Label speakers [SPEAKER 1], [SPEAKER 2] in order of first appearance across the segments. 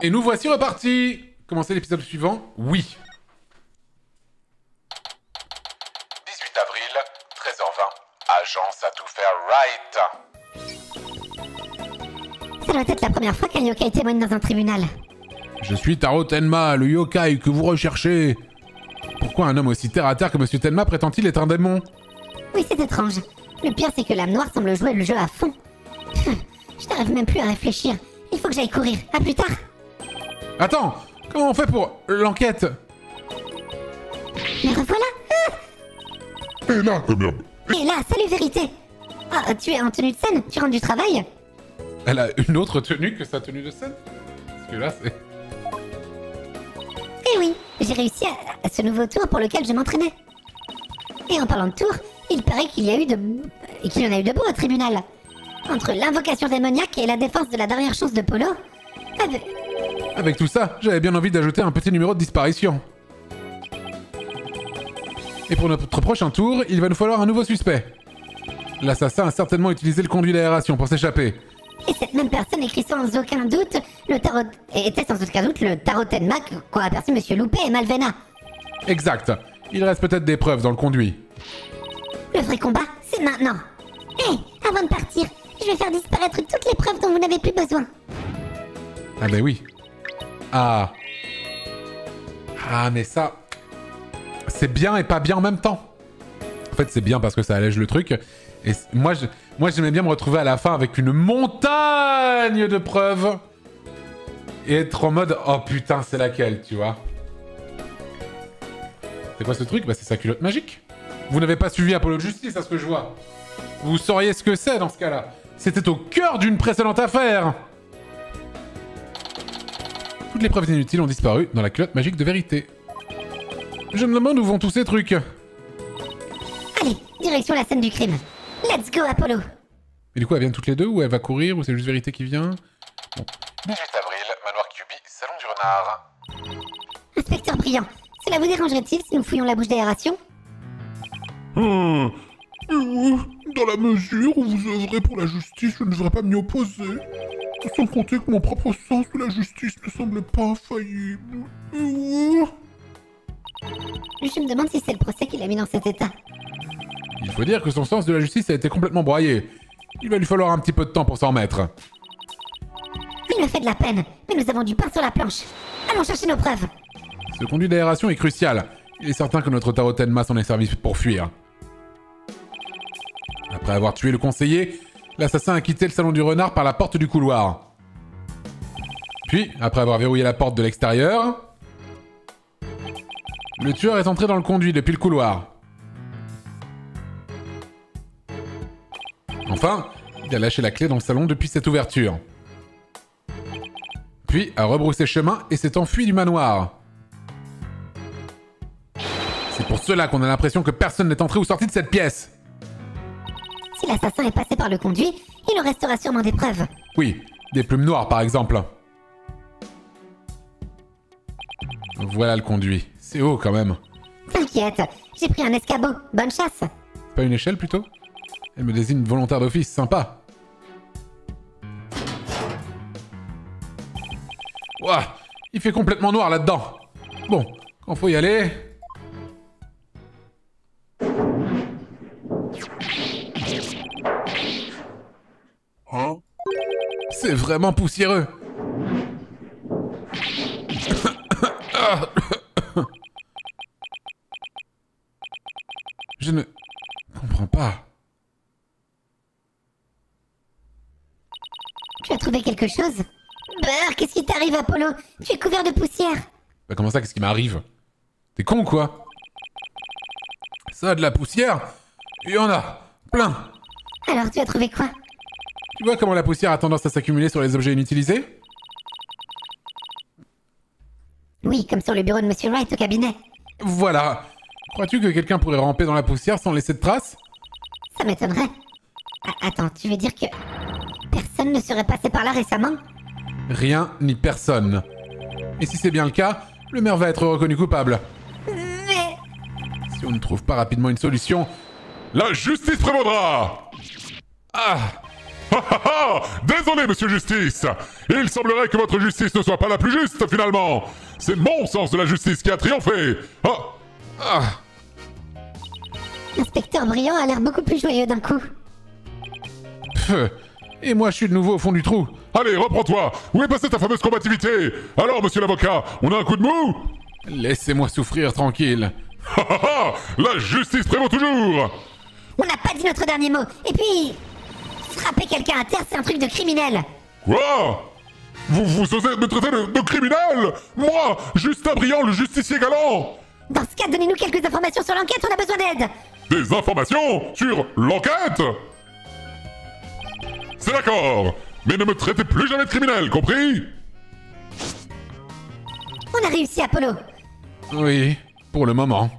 [SPEAKER 1] Et nous voici repartis Commencer l'épisode suivant Oui.
[SPEAKER 2] 18 avril, 13h20. Agence à tout faire right.
[SPEAKER 3] Ça doit être la première fois qu'un yokai témoigne dans un tribunal.
[SPEAKER 1] Je suis Taro Tenma, le yokai que vous recherchez. Pourquoi un homme aussi terre à terre que Monsieur Tenma prétend-il être un démon?
[SPEAKER 3] Oui, c'est étrange. Le pire, c'est que l'âme noire semble jouer le jeu à fond. Je n'arrive même plus à réfléchir. Il faut que j'aille courir. À plus tard.
[SPEAKER 1] Attends Comment on fait pour l'enquête
[SPEAKER 3] Mais revoilà. Ah
[SPEAKER 4] Et là, merde.
[SPEAKER 3] Et là, salut vérité. Ah, tu es en tenue de scène Tu rentres du travail
[SPEAKER 1] Elle a une autre tenue que sa tenue de scène Parce que là, c'est...
[SPEAKER 3] Eh oui, j'ai réussi à, à ce nouveau tour pour lequel je m'entraînais. Et en parlant de tour, il paraît qu'il y a eu de... et qu'il y en a eu de beaux au tribunal. Entre l'invocation démoniaque et la défense de la dernière chance de Polo. Avec...
[SPEAKER 1] Tout ça, j'avais bien envie d'ajouter un petit numéro de disparition. Et pour notre prochain tour, il va nous falloir un nouveau suspect. L'assassin a certainement utilisé le conduit d'aération pour s'échapper.
[SPEAKER 3] Et cette même personne écrit sans aucun doute le tarot... était sans aucun doute le tarot Tenmac qu'ont aperçu Monsieur Loupé et Malvena.
[SPEAKER 1] Exact. Il reste peut-être des preuves dans le conduit.
[SPEAKER 3] Le vrai combat, c'est maintenant. Hé, avant de partir, je vais faire disparaître toutes les preuves dont vous n'avez plus besoin.
[SPEAKER 1] Ah ben oui. Ah. Ah mais ça... C'est bien et pas bien en même temps. En fait c'est bien parce que ça allège le truc. Et moi, moi j'aimais bien me retrouver à la fin avec une montagne de preuves. Et être en mode oh putain c'est laquelle tu vois. C'est quoi ce truc? Bah c'est sa culotte magique. Vous n'avez pas suivi Apollo de Justice à ce que je vois. Vous sauriez ce que c'est dans ce cas-là. C'était au cœur d'une précédente affaire. Toutes les preuves inutiles ont disparu dans la culotte magique de vérité. Je me demande où vont tous ces trucs.
[SPEAKER 3] Allez, direction la scène du crime. Let's go, Apollo.
[SPEAKER 1] Et du coup, elles viennent toutes les deux ou elle va courir ou c'est juste vérité qui vient?
[SPEAKER 2] 18 avril, manoir Cubi, salon du renard.
[SPEAKER 3] Inspecteur brillant, cela vous dérangerait-il si nous fouillons la bouche d'aération?
[SPEAKER 4] Hum. Dans la mesure où vous œuvrez pour la justice, je ne devrais pas m'y opposer. Sans compter que mon propre sens de la justice ne semble pas infaillible.
[SPEAKER 3] Je me demande si c'est le procès qui l'a mis dans cet état.
[SPEAKER 1] Il faut dire que son sens de la justice a été complètement broyé. Il va lui falloir un petit peu de temps pour s'en remettre.
[SPEAKER 3] Il me fait de la peine, mais nous avons du pain sur la planche. Allons chercher nos preuves.
[SPEAKER 1] Ce conduit d'aération est crucial. Il est certain que notre Taro Tenma s'en est servi pour fuir. Après avoir tué le conseiller, l'assassin a quitté le salon du renard par la porte du couloir. Puis, après avoir verrouillé la porte de l'extérieur, le tueur est entré dans le conduit depuis le couloir. Enfin, il a lâché la clé dans le salon depuis cette ouverture. Puis a rebroussé chemin et s'est enfui du manoir. C'est pour cela qu'on a l'impression que personne n'est entré ou sorti de cette pièce.
[SPEAKER 3] Si l'assassin est passé par le conduit, il nous restera sûrement des preuves.
[SPEAKER 1] Oui, des plumes noires par exemple. Voilà le conduit. C'est haut quand même.
[SPEAKER 3] T'inquiète, j'ai pris un escabeau. Bonne chasse.
[SPEAKER 1] Pas une échelle plutôt? Elle me désigne volontaire d'office, sympa. Ouah, il fait complètement noir là-dedans. Bon, quand faut y aller... C'est vraiment poussiéreux. Je ne comprends pas.
[SPEAKER 3] Tu as trouvé quelque chose? Brrr, qu'est-ce qui t'arrive, Apollo? Tu es couvert de poussière.
[SPEAKER 1] Bah comment ça, qu'est-ce qui m'arrive? T'es con ou quoi? Ça a de la poussière? Il y en a Plein.
[SPEAKER 3] Alors, tu as trouvé quoi?
[SPEAKER 1] Tu vois comment la poussière a tendance à s'accumuler sur les objets inutilisés
[SPEAKER 3] Oui, comme sur le bureau de Monsieur Wright au cabinet.
[SPEAKER 1] Voilà Crois-tu que quelqu'un pourrait ramper dans la poussière sans laisser de traces
[SPEAKER 3] Ça m'étonnerait. Attends, tu veux dire que personne ne serait passé par là récemment?
[SPEAKER 1] Rien ni personne. Et si c'est bien le cas, le maire va être reconnu coupable.
[SPEAKER 3] Mais
[SPEAKER 1] Si on ne trouve pas rapidement une solution...
[SPEAKER 4] La justice prévaudra
[SPEAKER 1] ah
[SPEAKER 2] Désolé, monsieur Justice. Il semblerait que votre justice ne soit pas la plus juste, finalement. C'est mon sens de la justice qui a triomphé. Ah.
[SPEAKER 1] Ah.
[SPEAKER 3] L'inspecteur brillant a l'air beaucoup plus joyeux d'un coup.
[SPEAKER 1] pff. Et moi, je suis de nouveau au fond du trou.
[SPEAKER 2] Allez, reprends-toi. Où est passée ta fameuse combativité? Alors, monsieur l'avocat, on a un coup de mou?
[SPEAKER 1] Laissez-moi souffrir tranquille.
[SPEAKER 2] Ah ah ah La justice prévaut toujours.
[SPEAKER 3] On n'a pas dit notre dernier mot. Et puis... Frapper quelqu'un à terre, c'est un truc de criminel.
[SPEAKER 2] Quoi? Vous, vous osez me traiter de, de criminel? Moi, Justin Briand, le justicier galant
[SPEAKER 3] Dans ce cas, donnez-nous quelques informations sur l'enquête, on a besoin d'aide.
[SPEAKER 2] Des informations sur l'enquête? C'est d'accord Mais ne me traitez plus jamais de criminel, compris?
[SPEAKER 3] On a réussi, Apollo.
[SPEAKER 1] Oui, pour le moment.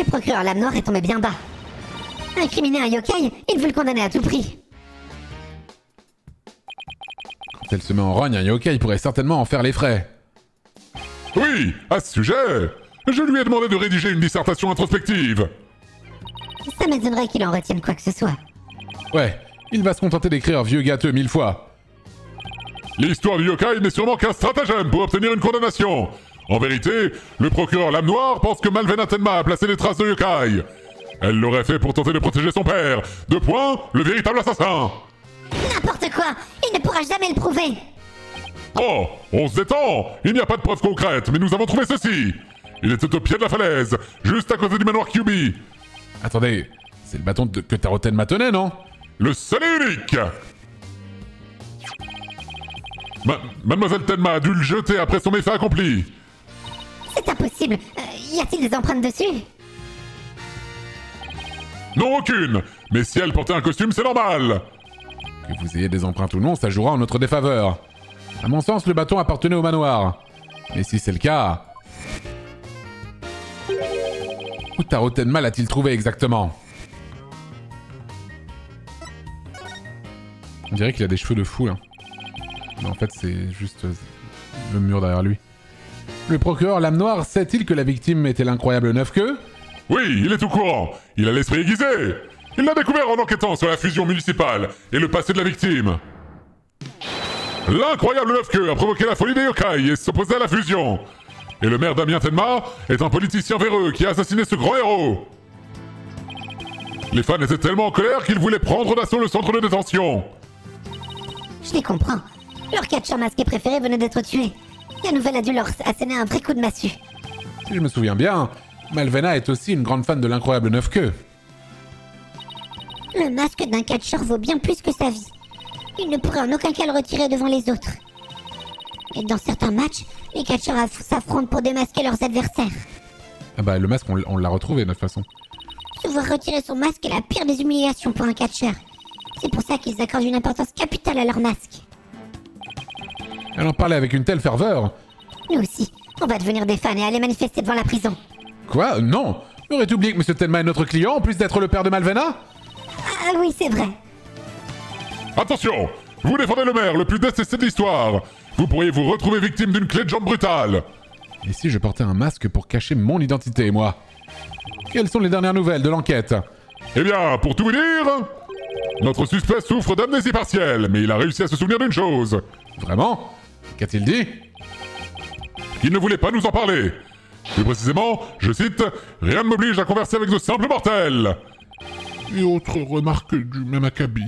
[SPEAKER 3] Le procureur Lame Noire est tombé bien bas. Incriminé un yokai, il veut le condamner à tout prix.
[SPEAKER 1] Quand elle se met en rogne, un yokai pourrait certainement en faire les frais.
[SPEAKER 2] Oui, à ce sujet Je lui ai demandé de rédiger une dissertation introspective
[SPEAKER 3] Ça m'étonnerait qu'il en retienne quoi que ce soit.
[SPEAKER 1] Ouais, il va se contenter d'écrire vieux gâteux mille fois.
[SPEAKER 2] L'histoire du yokai n'est sûrement qu'un stratagème pour obtenir une condamnation. En vérité, le procureur Lame Noire pense que Malvena Tenma a placé des traces de yokai. Elle l'aurait fait pour tenter de protéger son père. Deux points, le véritable assassin.
[SPEAKER 3] N'importe quoi Il ne pourra jamais le prouver
[SPEAKER 2] Oh, on se détend Il n'y a pas de preuves concrètes, mais nous avons trouvé ceci. Il était au pied de la falaise, juste à côté du manoir Kyubi.
[SPEAKER 1] Attendez, c'est le bâton de- que Taro Tenma tenait, non?
[SPEAKER 2] Le seul et unique Ma- Mademoiselle Tenma a dû le jeter après son méfait accompli.
[SPEAKER 3] C'est impossible. Euh, y a-t-il des empreintes dessus?
[SPEAKER 2] Non, aucune Mais si elle portait un costume, c'est normal
[SPEAKER 1] Que vous ayez des empreintes ou non, ça jouera en notre défaveur. À mon sens, le bâton appartenait au manoir. Mais si c'est le cas... Où Taro Tenma l'a-t-il trouvé exactement? On dirait qu'il a des cheveux de fou, là. Mais en fait, c'est juste le mur derrière lui. Le procureur Lame Noire sait-il que la victime était l'incroyable neuf-queue
[SPEAKER 2] Oui, il est au courant Il a l'esprit aiguisé Il l'a découvert en enquêtant sur la fusion municipale et le passé de la victime. L'incroyable neuf-queue a provoqué la folie des yokai et s'opposait à la fusion. Et le maire Damien Tenma est un politicien véreux qui a assassiné ce grand héros. Les fans étaient tellement en colère qu'ils voulaient prendre d'assaut le centre de détention.
[SPEAKER 3] Je les comprends. Leur catcheur masqué préféré venait d'être tué. La nouvelle a dû leur asséner un vrai coup de massue.
[SPEAKER 1] Si je me souviens bien, Malvena est aussi une grande fan de l'incroyable neuf-queue.
[SPEAKER 3] Le masque d'un catcheur vaut bien plus que sa vie. Il ne pourrait en aucun cas le retirer devant les autres. Et dans certains matchs, les catcheurs aff- s'affrontent pour démasquer leurs adversaires.
[SPEAKER 1] Ah bah le masque, on l'a retrouvé de toute façon.
[SPEAKER 3] Se voir retirer son masque est la pire des humiliations pour un catcheur. C'est pour ça qu'ils accordent une importance capitale à leur masque.
[SPEAKER 1] Elle en parlait avec une telle ferveur.
[SPEAKER 3] Nous aussi, on va devenir des fans et aller manifester devant la prison.
[SPEAKER 1] Quoi? Non. Aurais-tu oublié que Monsieur Tenma est notre client en plus d'être le père de Malvena.
[SPEAKER 3] Ah oui, c'est vrai.
[SPEAKER 2] Attention! Vous défendez le maire, le plus détesté de l'histoire. Vous pourriez vous retrouver victime d'une clé de jambe brutale.
[SPEAKER 1] Et si je portais un masque pour cacher mon identité, moi? Quelles sont les dernières nouvelles de l'enquête?
[SPEAKER 2] Eh bien, pour tout vous dire, notre suspect souffre d'amnésie partielle, mais il a réussi à se souvenir d'une chose.
[SPEAKER 1] Vraiment? Qu'a-t-il dit
[SPEAKER 2] Il ne voulait pas nous en parler. Plus précisément, je cite, Rien ne m'oblige à converser avec de simples mortels.
[SPEAKER 5] Et autre remarque du même acabit.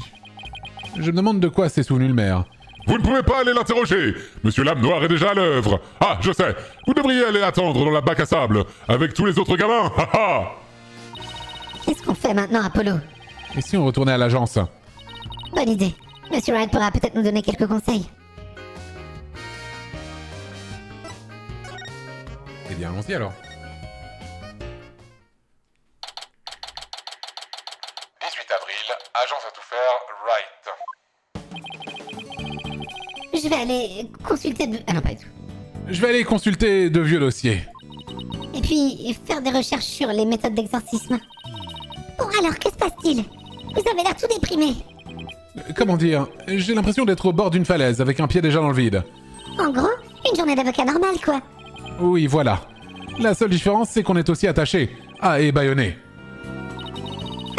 [SPEAKER 1] Je me demande de quoi s'est souvenu le maire.
[SPEAKER 2] Vous ne pouvez pas aller l'interroger. Monsieur Lame Noir est déjà à l'œuvre. Ah, je sais. Vous devriez aller l'attendre dans la bac à sable, avec tous les autres gamins. Ha ha
[SPEAKER 3] Qu'est-ce qu'on fait maintenant, Apollo?
[SPEAKER 1] Et si on retournait à l'agence?
[SPEAKER 3] Bonne idée. Monsieur Wright pourra peut-être nous donner quelques conseils.
[SPEAKER 1] Bien, allons-y alors.
[SPEAKER 5] 18 avril, agence à tout faire, Wright.
[SPEAKER 3] Je vais aller consulter... de- Ah non, pas du tout.
[SPEAKER 1] Je vais aller consulter de vieux dossiers.
[SPEAKER 3] Et puis, faire des recherches sur les méthodes d'exorcisme. Bon, alors, que se passe-t-il? Vous avez l'air tout déprimé.
[SPEAKER 1] Euh, Comment dire J'ai l'impression d'être au bord d'une falaise avec un pied déjà dans le vide.
[SPEAKER 3] En gros, une journée d'avocat normale, quoi.
[SPEAKER 1] Oui, voilà. La seule différence, c'est qu'on est aussi attaché. Ah, et bâillonné.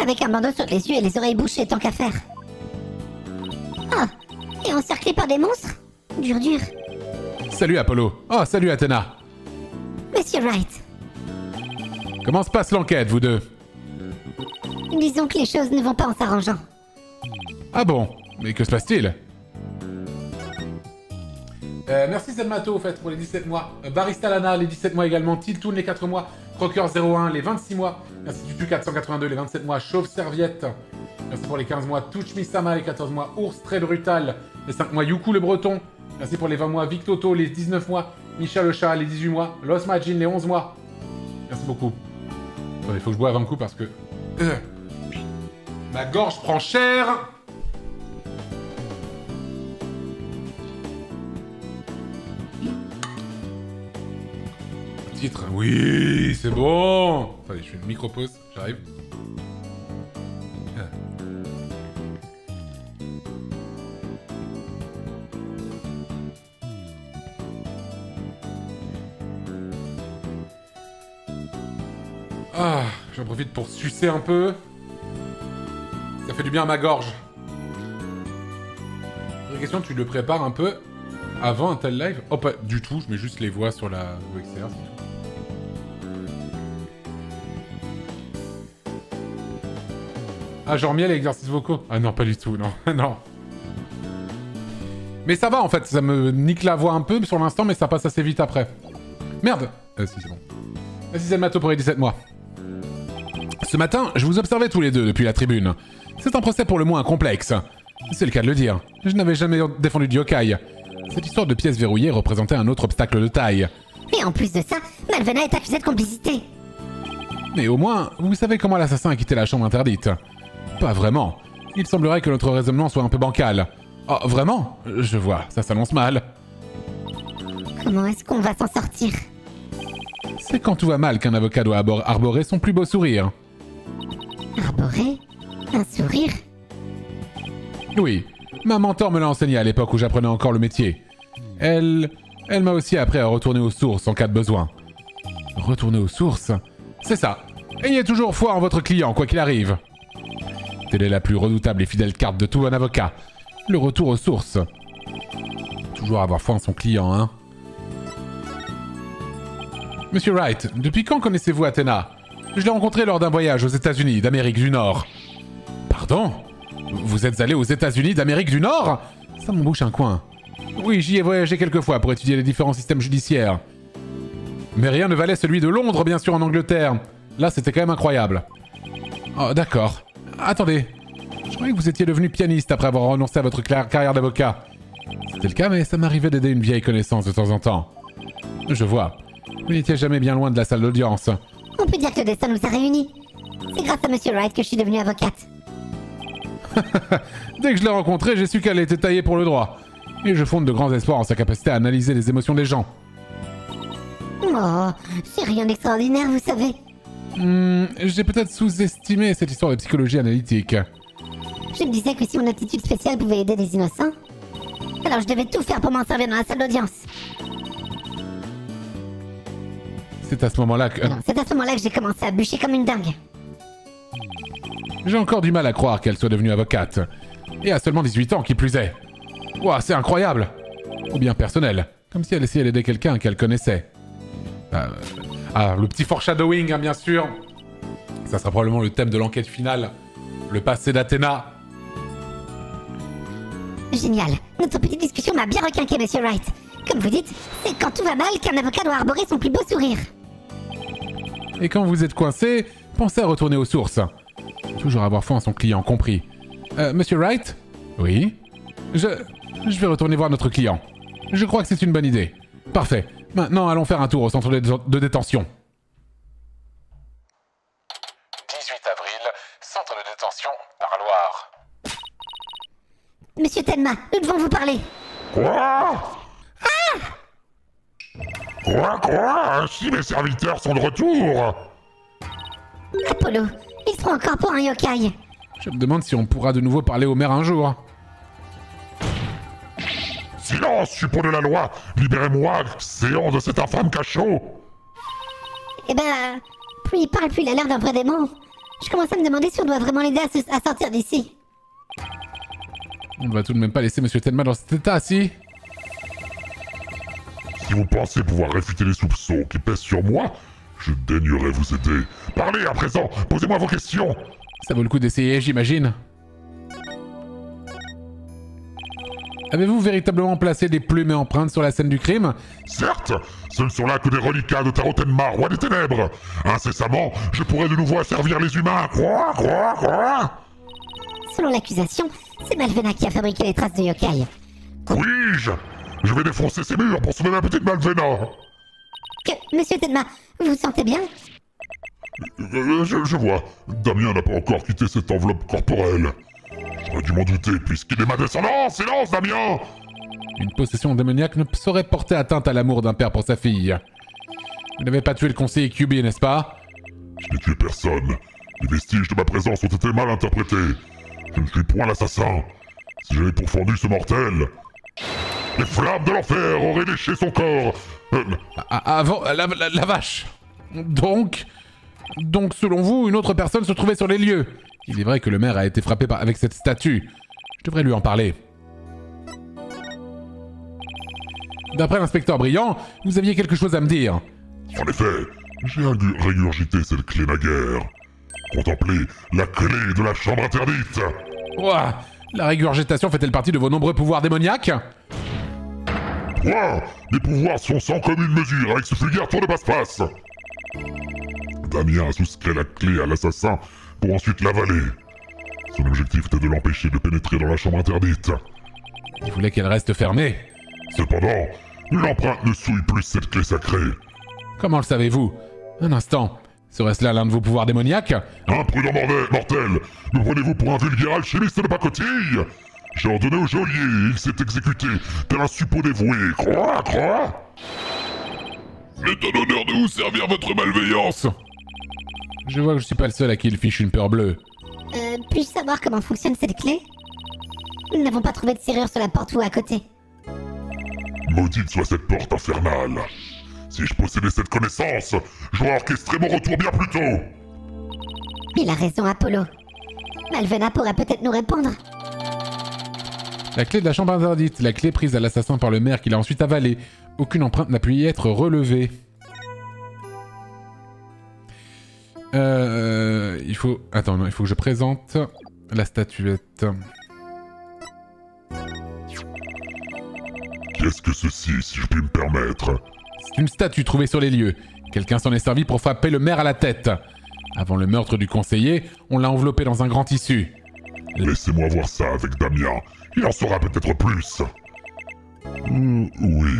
[SPEAKER 3] Avec un bandeau sur les yeux et les oreilles bouchées, tant qu'à faire. Ah Et encerclé par des monstres? Dur, dur.
[SPEAKER 1] Salut Apollo. Oh, salut Athéna.
[SPEAKER 3] Monsieur Wright,
[SPEAKER 1] Comment se passe l'enquête, vous deux?
[SPEAKER 3] Disons que les choses ne vont pas en s'arrangeant.
[SPEAKER 1] Ah bon? Mais que se passe-t-il? Euh, merci Zelmato, au fait, pour les 17 mois. Euh, Barista Lana, les 17 mois également. Tiltoon, les 4 mois. Crocker 01, les 26 mois. Merci Tutu 482, les 27 mois. Chauve Serviette. Merci pour les 15 mois. Touch Misama, les 14 mois. Ours Très Brutal, les 5 mois. Yuku le Breton. Merci pour les 20 mois. Victoto, les 19 mois. Michel le Chat, les 18 mois. Los Majin, les 11 mois. Merci beaucoup. Il faut que je boive un coup parce que... Euh, Ma gorge prend cher Oui, c'est bon Attendez, je fais une micro-pause, j'arrive. Ah. J'en profite pour sucer un peu. Ça fait du bien à ma gorge. Vraie question, tu le prépares un peu avant un tel live? Oh, pas du tout, je mets juste les voix sur la OXR, c'est Ah, genre miel et exercices vocaux Ah non, pas du tout, non, non. Mais ça va en fait, ça me nique la voix un peu sur l'instant, mais ça passe assez vite après. Merde Euh, si, c'est bon. Zelmato pour les 17 mois. Ce matin, je vous observais tous les deux depuis la tribune. C'est un procès pour le moins complexe. C'est le cas de le dire. Je n'avais jamais défendu de yokai. Cette histoire de pièces verrouillées représentait un autre obstacle de taille.
[SPEAKER 3] Et en plus de ça, Malvena est accusée de complicité.
[SPEAKER 1] Mais au moins, vous savez comment l'assassin a quitté la chambre interdite. Pas vraiment. Il semblerait que notre raisonnement soit un peu bancal. Oh, vraiment? Je vois, ça s'annonce mal.
[SPEAKER 3] Comment est-ce qu'on va s'en sortir?
[SPEAKER 1] C'est quand tout va mal qu'un avocat doit arbor- arborer son plus beau sourire.
[SPEAKER 3] Arborer? Un sourire?
[SPEAKER 1] Oui, ma mentor me l'a enseigné à l'époque où j'apprenais encore le métier. Elle... Elle m'a aussi appris à retourner aux sources en cas de besoin. Retourner aux sources? C'est ça. Ayez toujours foi en votre client, quoi qu'il arrive. Telle est la plus redoutable et fidèle carte de tout bon avocat. Le retour aux sources. Toujours avoir foi en son client, hein. Monsieur Wright, depuis quand connaissez-vous Athéna Je l'ai rencontré lors d'un voyage aux États-Unis d'Amérique du Nord. Pardon? Vous êtes allé aux États-Unis d'Amérique du Nord? Ça m'embouche un coin. Oui, j'y ai voyagé quelques fois pour étudier les différents systèmes judiciaires. Mais rien ne valait celui de Londres, bien sûr, en Angleterre. Là, c'était quand même incroyable. Oh, d'accord. Attendez. Je croyais que vous étiez devenu pianiste après avoir renoncé à votre carrière d'avocat. C'était le cas, mais ça m'arrivait d'aider une vieille connaissance de temps en temps. Je vois. Vous n'étiez jamais bien loin de la salle d'audience.
[SPEAKER 3] On peut dire que le destin nous a réunis. C'est grâce à Monsieur Wright que je suis devenue avocate.
[SPEAKER 1] Dès que je l'ai rencontrée, j'ai su qu'elle était taillée pour le droit. Et je fonde de grands espoirs en sa capacité à analyser les émotions des gens.
[SPEAKER 3] Oh, c'est rien d'extraordinaire, vous savez.
[SPEAKER 1] Hmm, j'ai peut-être sous-estimé cette histoire de psychologie analytique.
[SPEAKER 3] Je me disais que si mon attitude spéciale pouvait aider des innocents, alors je devais tout faire pour m'en servir dans la salle d'audience.
[SPEAKER 1] C'est à ce moment-là que...
[SPEAKER 3] C'est à ce moment-là que j'ai commencé à bûcher comme une dingue.
[SPEAKER 1] J'ai encore du mal à croire qu'elle soit devenue avocate. Et à seulement 18 ans, qui plus est. Ouah, c'est incroyable Ou bien personnel. Comme si elle essayait d'aider quelqu'un qu'elle connaissait. Euh, Ah, le petit foreshadowing, hein, bien sûr. Ça sera probablement le thème de l'enquête finale. Le passé d'Athéna.
[SPEAKER 3] Génial. Notre petite discussion m'a bien requinqué, Monsieur Wright. Comme vous dites, c'est quand tout va mal qu'un avocat doit arborer son plus beau sourire.
[SPEAKER 1] Et quand vous êtes coincé, pensez à retourner aux sources. Toujours avoir foi en son client, compris. Euh, Monsieur Wright? Oui Je... Je vais retourner voir notre client. Je crois que c'est une bonne idée. Parfait. Maintenant, allons faire un tour au centre de, détention.
[SPEAKER 2] 18 avril, centre de détention, Parloir.
[SPEAKER 3] Monsieur Tenma, nous devons vous parler.
[SPEAKER 4] Quoi? Quoi Quoi? Ainsi mes serviteurs sont de retour
[SPEAKER 3] Apollo, ils seront encore pour un yokai.
[SPEAKER 1] Je me demande si on pourra de nouveau parler au maire un jour.
[SPEAKER 4] Silence, suppôt de la loi Libérez-moi, séant de cet infâme cachot
[SPEAKER 3] Eh ben, plus il parle, plus il a l'air d'un vrai démon. Je commence à me demander si on doit vraiment l'aider à, se- à sortir d'ici.
[SPEAKER 1] On ne va tout de même pas laisser Monsieur Tenma dans cet état, si?
[SPEAKER 4] Si vous pensez pouvoir réfuter les soupçons qui pèsent sur moi, je daignerai vous aider. Parlez à présent, posez-moi vos questions.
[SPEAKER 1] Ça vaut le coup d'essayer, j'imagine. Avez-vous véritablement placé des plumes et empreintes sur la scène du crime?
[SPEAKER 4] Certes, ce ne sont là que des reliquats de Tarotenma, roi des ténèbres. Incessamment, je pourrai de nouveau asservir les humains. Quoi Quoi Quoi?
[SPEAKER 3] Selon l'accusation, c'est Malvena qui a fabriqué les traces de yokai.
[SPEAKER 4] Oui-je Je vais défoncer ces murs pour sauver ma petite Malvena.
[SPEAKER 3] Que, monsieur Tenma, vous vous sentez bien?
[SPEAKER 4] Euh, je, je vois, Damien n'a pas encore quitté cette enveloppe corporelle. J'aurais dû m'en douter puisqu'il est ma descendance. Silence, Damien
[SPEAKER 1] Une possession démoniaque ne saurait porter atteinte à l'amour d'un père pour sa fille. Vous n'avez pas tué le conseiller QB, n'est-ce pas?
[SPEAKER 4] Je n'ai tué personne. Les vestiges de ma présence ont été mal interprétés. Je ne suis point l'assassin. Si j'avais pourfendu ce mortel, les flammes de l'enfer auraient léché son corps. Euh,
[SPEAKER 1] A- Avant la, la- la vache Donc Donc selon vous, une autre personne se trouvait sur les lieux. Il est vrai que le maire a été frappé par- avec cette statue. Je devrais lui en parler. D'après l'inspecteur Brillant, vous aviez quelque chose à me dire.
[SPEAKER 4] en effet, j'ai régurgité cette clé naguère. Contemplez la clé de la chambre interdite.
[SPEAKER 1] Ouah La régurgitation fait-elle partie de vos nombreux pouvoirs démoniaques?
[SPEAKER 4] Quoi? Mes pouvoirs sont sans commune mesure avec ce vulgaire tour de passe-passe. Damien a souscrit la clé à l'assassin pour ensuite l'avaler. Son objectif était de l'empêcher de pénétrer dans la chambre interdite.
[SPEAKER 1] Il voulait qu'elle reste fermée.
[SPEAKER 4] Cependant, l'empreinte ne souille plus cette clé sacrée.
[SPEAKER 1] Comment le savez-vous? Un instant. Serait-ce là l'un de vos pouvoirs démoniaques?
[SPEAKER 4] Imprudent mortel, mortel Me prenez-vous pour un vulgaire alchimiste de pacotille? J'ai ordonné au geôlier et il s'est exécuté, tel un suppôt dévoué. Crois, crois
[SPEAKER 1] C'est un honneur de vous servir votre malveillance? Je vois que je suis pas le seul à qui il fiche une peur bleue.
[SPEAKER 3] Euh, puis-je savoir comment fonctionne cette clé? Nous n'avons pas trouvé de serrure sur la porte ou à côté.
[SPEAKER 4] Maudite soit cette porte infernale. Si je possédais cette connaissance, j'aurais orchestré mon retour bien plus tôt.
[SPEAKER 3] Il a raison, Apollo. Malvena pourrait peut-être nous répondre.
[SPEAKER 1] La clé de la chambre interdite, la clé prise à l'assassin par le maire qu'il a ensuite avalée. Aucune empreinte n'a pu y être relevée. Euh, il faut... Attends, non, il faut que je présente la statuette.
[SPEAKER 4] Qu'est-ce que ceci, si je puis me permettre?
[SPEAKER 1] C'est une statue trouvée sur les lieux. Quelqu'un s'en est servi pour frapper le maire à la tête. Avant le meurtre du conseiller, on l'a enveloppé dans un grand tissu.
[SPEAKER 4] Laissez-moi voir ça avec Damien. Il en saura peut-être plus. Euh, oui.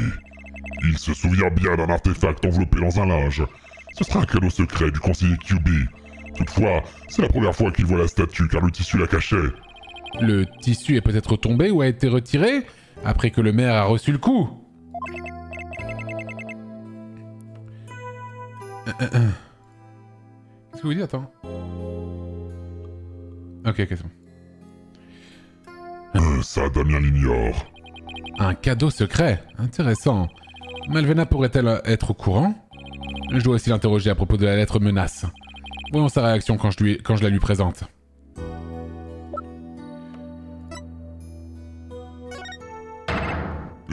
[SPEAKER 4] Il se souvient bien d'un artefact enveloppé dans un linge. Ce sera un cadeau secret du conseiller QB. Toutefois, c'est la première fois qu'il voit la statue car le tissu la cachait.
[SPEAKER 1] Le tissu est peut-être tombé ou a été retiré après que le maire a reçu le coup. Euh, euh, euh. Qu'est-ce que vous dites Attends. Ok, ok, c'est bon.
[SPEAKER 4] Euh, ça, Damien l'ignore.
[SPEAKER 1] Un cadeau secret Intéressant. Malvena pourrait-elle être au courant Je dois aussi l'interroger à propos de la lettre menace. Voyons sa réaction quand je, lui, quand je la lui présente.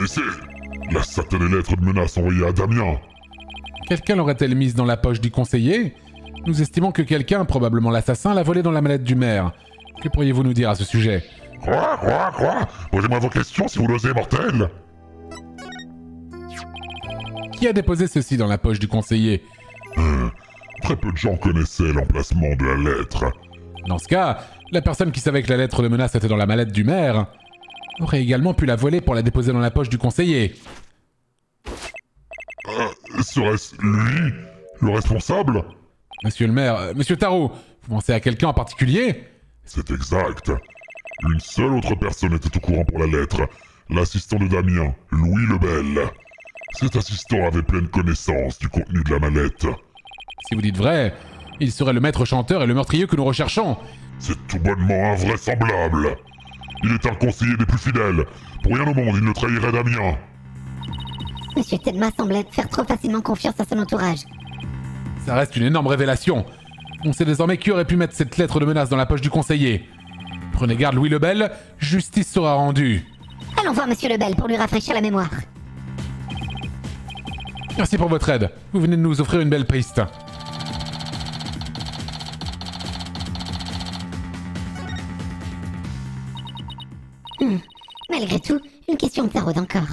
[SPEAKER 4] C'est la satanée lettre de menace envoyée à Damien.
[SPEAKER 1] Quelqu'un l'aurait-elle mise dans la poche du conseiller? Nous estimons que quelqu'un, probablement l'assassin, l'a volée dans la mallette du maire. Que pourriez-vous nous dire à ce sujet?
[SPEAKER 4] Quoi Quoi Quoi? Posez-moi vos questions si vous l'osez, mortel
[SPEAKER 1] Qui a déposé ceci dans la poche du conseiller
[SPEAKER 4] Euh, Très peu de gens connaissaient l'emplacement de la lettre.
[SPEAKER 1] Dans ce cas, la personne qui savait que la lettre de menace était dans la mallette du maire aurait également pu la voler pour la déposer dans la poche du conseiller.
[SPEAKER 4] Euh, Serait-ce lui Le responsable?
[SPEAKER 1] Monsieur le maire, euh, monsieur Tarot, vous pensez à quelqu'un en particulier?
[SPEAKER 4] C'est exact. Une seule autre personne était au courant pour la lettre. L'assistant de Damien, Louis Lebel. Cet assistant avait pleine connaissance du contenu de la mallette.
[SPEAKER 1] Si vous dites vrai, il serait le maître chanteur et le meurtrier que nous recherchons.
[SPEAKER 4] C'est tout bonnement invraisemblable. Il est un conseiller des plus fidèles. Pour rien au monde, il ne trahirait Damien.
[SPEAKER 3] Monsieur Tenma semblait faire trop facilement confiance à son entourage.
[SPEAKER 1] Ça reste une énorme révélation. On sait désormais qui aurait pu mettre cette lettre de menace dans la poche du conseiller. Prenez garde, Louis Lebel, justice sera rendue.
[SPEAKER 3] Allons voir Monsieur Lebel pour lui rafraîchir la mémoire.
[SPEAKER 1] Merci pour votre aide. Vous venez de nous offrir une belle piste.
[SPEAKER 3] Malgré tout, une question me taraude encore.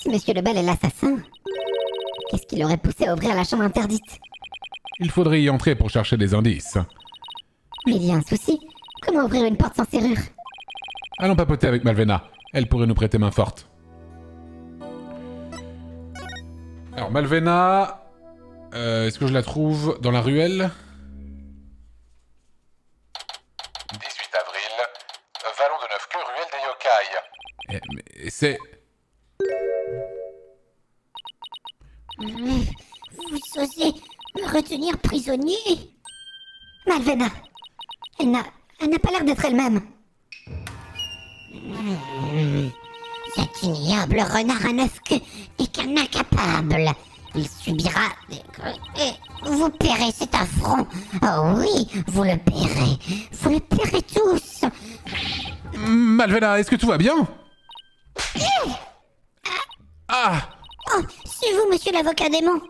[SPEAKER 3] Si Monsieur Lebel est l'assassin, qu'est-ce qui l'aurait poussé à ouvrir la chambre interdite?
[SPEAKER 1] Il faudrait y entrer pour chercher des indices.
[SPEAKER 3] Mais il y a un souci. Comment ouvrir une porte sans serrure?
[SPEAKER 1] Allons papoter avec Malvena. Elle pourrait nous prêter main forte. Alors, Malvena... euh, Est-ce que je la trouve dans la ruelle?
[SPEAKER 2] 18 avril, Vallon de Neuf-Queue, ruelle des Yokai.
[SPEAKER 1] Eh, mais C'est...
[SPEAKER 3] Vous osez me retenir prisonnier? Malvena. Elle n'a... Elle n'a pas l'air d'être elle-même. Cet ignoble renard à neuf queues n'est qu'un incapable. Il subira... Vous paierez cet affront. Oh oui, vous le paierez. Vous le paierez tous.
[SPEAKER 1] Malvena, est-ce que tout va bien Ah
[SPEAKER 3] Oh, c'est vous, monsieur l'avocat démon.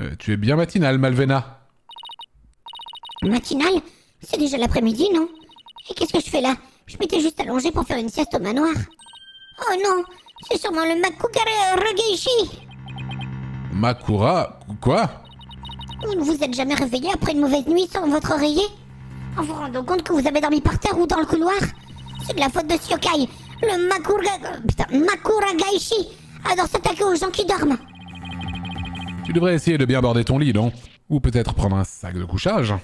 [SPEAKER 1] Euh, Tu es bien matinale, Malvena.
[SPEAKER 3] Matinale C'est déjà l'après-midi, non? Et qu'est-ce que je fais là? Je m'étais juste allongé pour faire une sieste au manoir. Oh non C'est sûrement le Makugare Rageishi
[SPEAKER 1] Makura... Quoi?
[SPEAKER 3] Vous ne vous êtes jamais réveillé après une mauvaise nuit sans votre oreiller? En vous rendant compte que vous avez dormi par terre ou dans le couloir? C'est de la faute de ce yokai Le Makura... Putain, Makura Gaishi. Adore s'attaquer aux gens qui dorment.
[SPEAKER 1] Tu devrais essayer de bien border ton lit, non? Ou peut-être prendre un sac de couchage?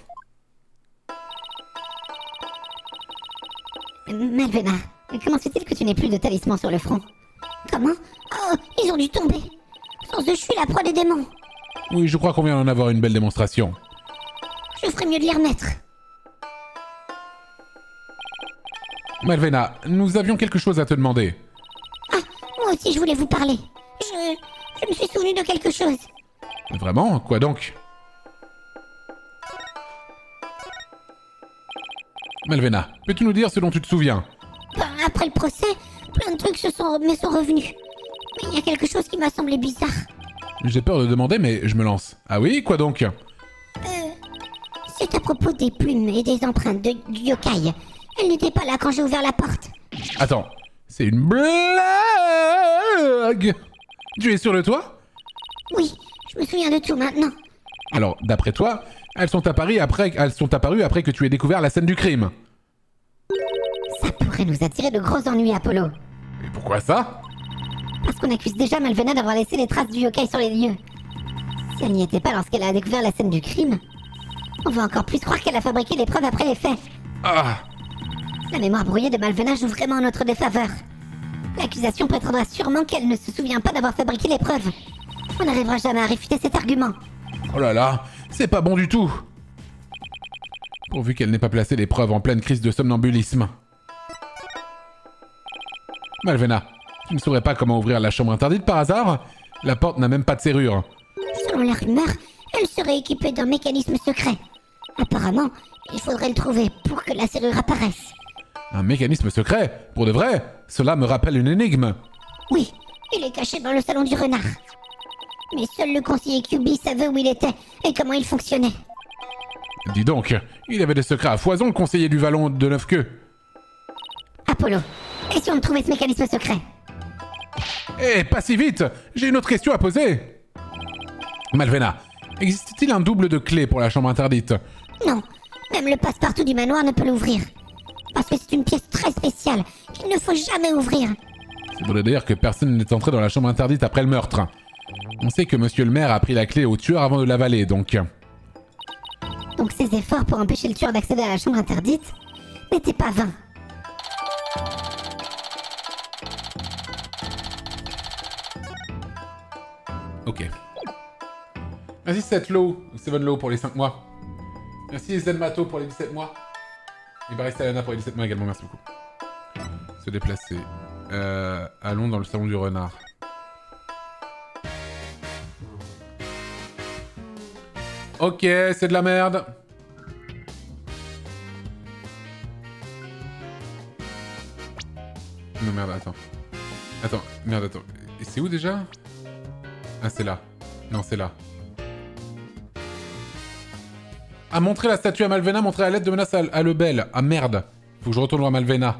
[SPEAKER 3] Comment se fait-il que tu n'aies plus de talisman sur le front Comment Oh, ils ont dû tomber Sans eux, je suis la proie des démons
[SPEAKER 1] Oui, je crois qu'on vient d'en avoir une belle démonstration.
[SPEAKER 3] Je ferais mieux de les remettre.
[SPEAKER 1] Malvena, nous avions quelque chose à te demander.
[SPEAKER 3] Ah, moi aussi je voulais vous parler. Je... Je me suis souvenu de quelque chose.
[SPEAKER 1] Vraiment? Quoi donc? Malvena, peux-tu nous dire ce dont tu te souviens?
[SPEAKER 3] Après le procès, plein de trucs se sont, me sont revenus. Mais il y a quelque chose qui m'a semblé bizarre.
[SPEAKER 1] J'ai peur de demander, mais je me lance. Ah oui Quoi donc?
[SPEAKER 3] C'est à propos des plumes et des empreintes de, du yokai. Elle n'était pas là quand j'ai ouvert la porte.
[SPEAKER 1] Attends, c'est une blague Tu es sur le toit
[SPEAKER 3] Oui, je me souviens de tout maintenant.
[SPEAKER 1] Alors, d'après toi, elles sont apparues après, elles sont apparues après que tu aies découvert la scène du crime.
[SPEAKER 3] Pourrait nous attirer de gros ennuis, Apollo.
[SPEAKER 1] Mais pourquoi ça?
[SPEAKER 3] Parce qu'on accuse déjà Malvena d'avoir laissé les traces du yokai sur les lieux. Si elle n'y était pas lorsqu'elle a découvert la scène du crime, on va encore plus croire qu'elle a fabriqué les preuves après les faits.
[SPEAKER 1] Ah
[SPEAKER 3] La mémoire brouillée de Malvena joue vraiment en notre défaveur. L'accusation prétendra sûrement qu'elle ne se souvient pas d'avoir fabriqué les preuves. On n'arrivera jamais à réfuter cet argument.
[SPEAKER 1] Oh là là, c'est pas bon du tout Pourvu qu'elle n'ait pas placé les preuves en pleine crise de somnambulisme. Malvena, tu ne saurais pas comment ouvrir la chambre interdite par hasard La porte n'a même pas de serrure.
[SPEAKER 3] Selon la rumeur, elle serait équipée d'un mécanisme secret. Apparemment, il faudrait le trouver pour que la serrure apparaisse.
[SPEAKER 1] Un mécanisme secret Pour de vrai Cela me rappelle une énigme.
[SPEAKER 3] Oui, il est caché dans le salon du renard. Mais seul le conseiller Cuby savait où il était et comment il fonctionnait.
[SPEAKER 1] Dis donc, il avait des secrets à foison, le conseiller du vallon de neuf queues.
[SPEAKER 3] Apollo, et si on trouvait ce mécanisme secret
[SPEAKER 1] Eh, pas si vite J'ai une autre question à poser Malvena, existe-t-il un double de clé pour la chambre interdite?
[SPEAKER 3] Non, même le passe-partout du manoir ne peut l'ouvrir. Parce que c'est une pièce très spéciale qu'il ne faut jamais ouvrir.
[SPEAKER 1] Ça voudrait dire que personne n'est entré dans la chambre interdite après le meurtre. On sait que monsieur le maire a pris la clé au tueur avant de l'avaler, donc...
[SPEAKER 3] Donc ses efforts pour empêcher le tueur d'accéder à la chambre interdite n'étaient pas vains.
[SPEAKER 1] ok. Merci 7 low, 7 low pour les 5 mois. Merci Zenmato pour les 17 mois. Et Baristalana pour les 17 mois également, merci beaucoup. Se déplacer. Euh, allons dans le salon du renard. Ok, c'est de la merde. Non merde, attends. Attends, merde, attends. C'est où déjà? Ah, c'est là. Non, c'est là. Ah, montrer la statue à Malvena, montrer la lettre de menace à, Lebel. Ah, merde. Faut que je retourne voir Malvena.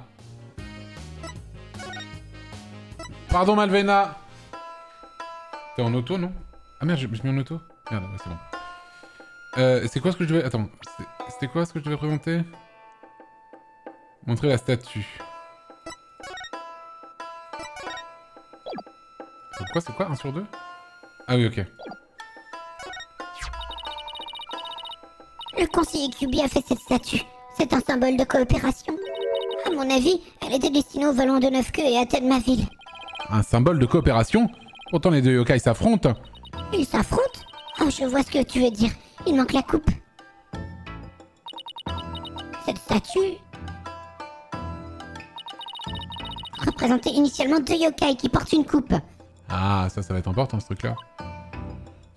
[SPEAKER 1] Pardon, Malvena. T'es en auto, non? Ah merde, j'ai j'ai mis en auto Merde, ouais, c'est bon. Euh, c'est quoi ce que je devais... Attends, c'était quoi ce que je devais présenter? Montrer la statue. C'est quoi, c'est quoi 1 sur 2 Ah oui, ok.
[SPEAKER 3] Le conseiller Cubi a fait cette statue. C'est un symbole de coopération. À mon avis, elle était destinée aux volants de neuf queues et à Tenmaville.
[SPEAKER 1] Un symbole de coopération Pourtant les deux yokai s'affrontent.
[SPEAKER 3] Ils s'affrontent Oh, je vois ce que tu veux dire. Il manque la coupe. Cette statue représentait initialement deux yokai qui portent une coupe.
[SPEAKER 1] Ah, ça, ça va être important ce truc-là.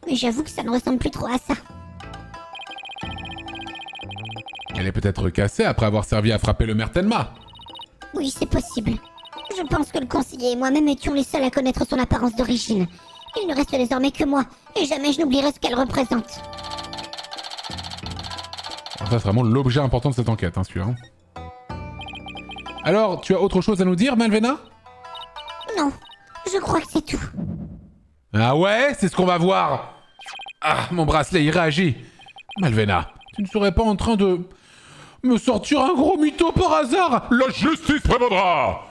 [SPEAKER 3] Mais j'avoue que ça ne ressemble plus trop à ça.
[SPEAKER 1] Elle est peut-être cassée après avoir servi à frapper le maire Tenma.
[SPEAKER 3] Oui, c'est possible. Je pense que le conseiller et moi-même étions les seuls à connaître son apparence d'origine. Il ne reste désormais que moi, et jamais je n'oublierai ce qu'elle représente.
[SPEAKER 1] Alors ça, c'est vraiment l'objet important de cette enquête, hein, celui-là. hein. Alors, tu as autre chose à nous dire, Malvena?
[SPEAKER 3] Non, je crois que c'est tout.
[SPEAKER 1] Ah ouais, c'est ce qu'on va voir. Ah, mon bracelet, il réagit. Malvena, tu ne serais pas en train de me sortir un gros mytho par hasard?
[SPEAKER 4] La justice prévaudra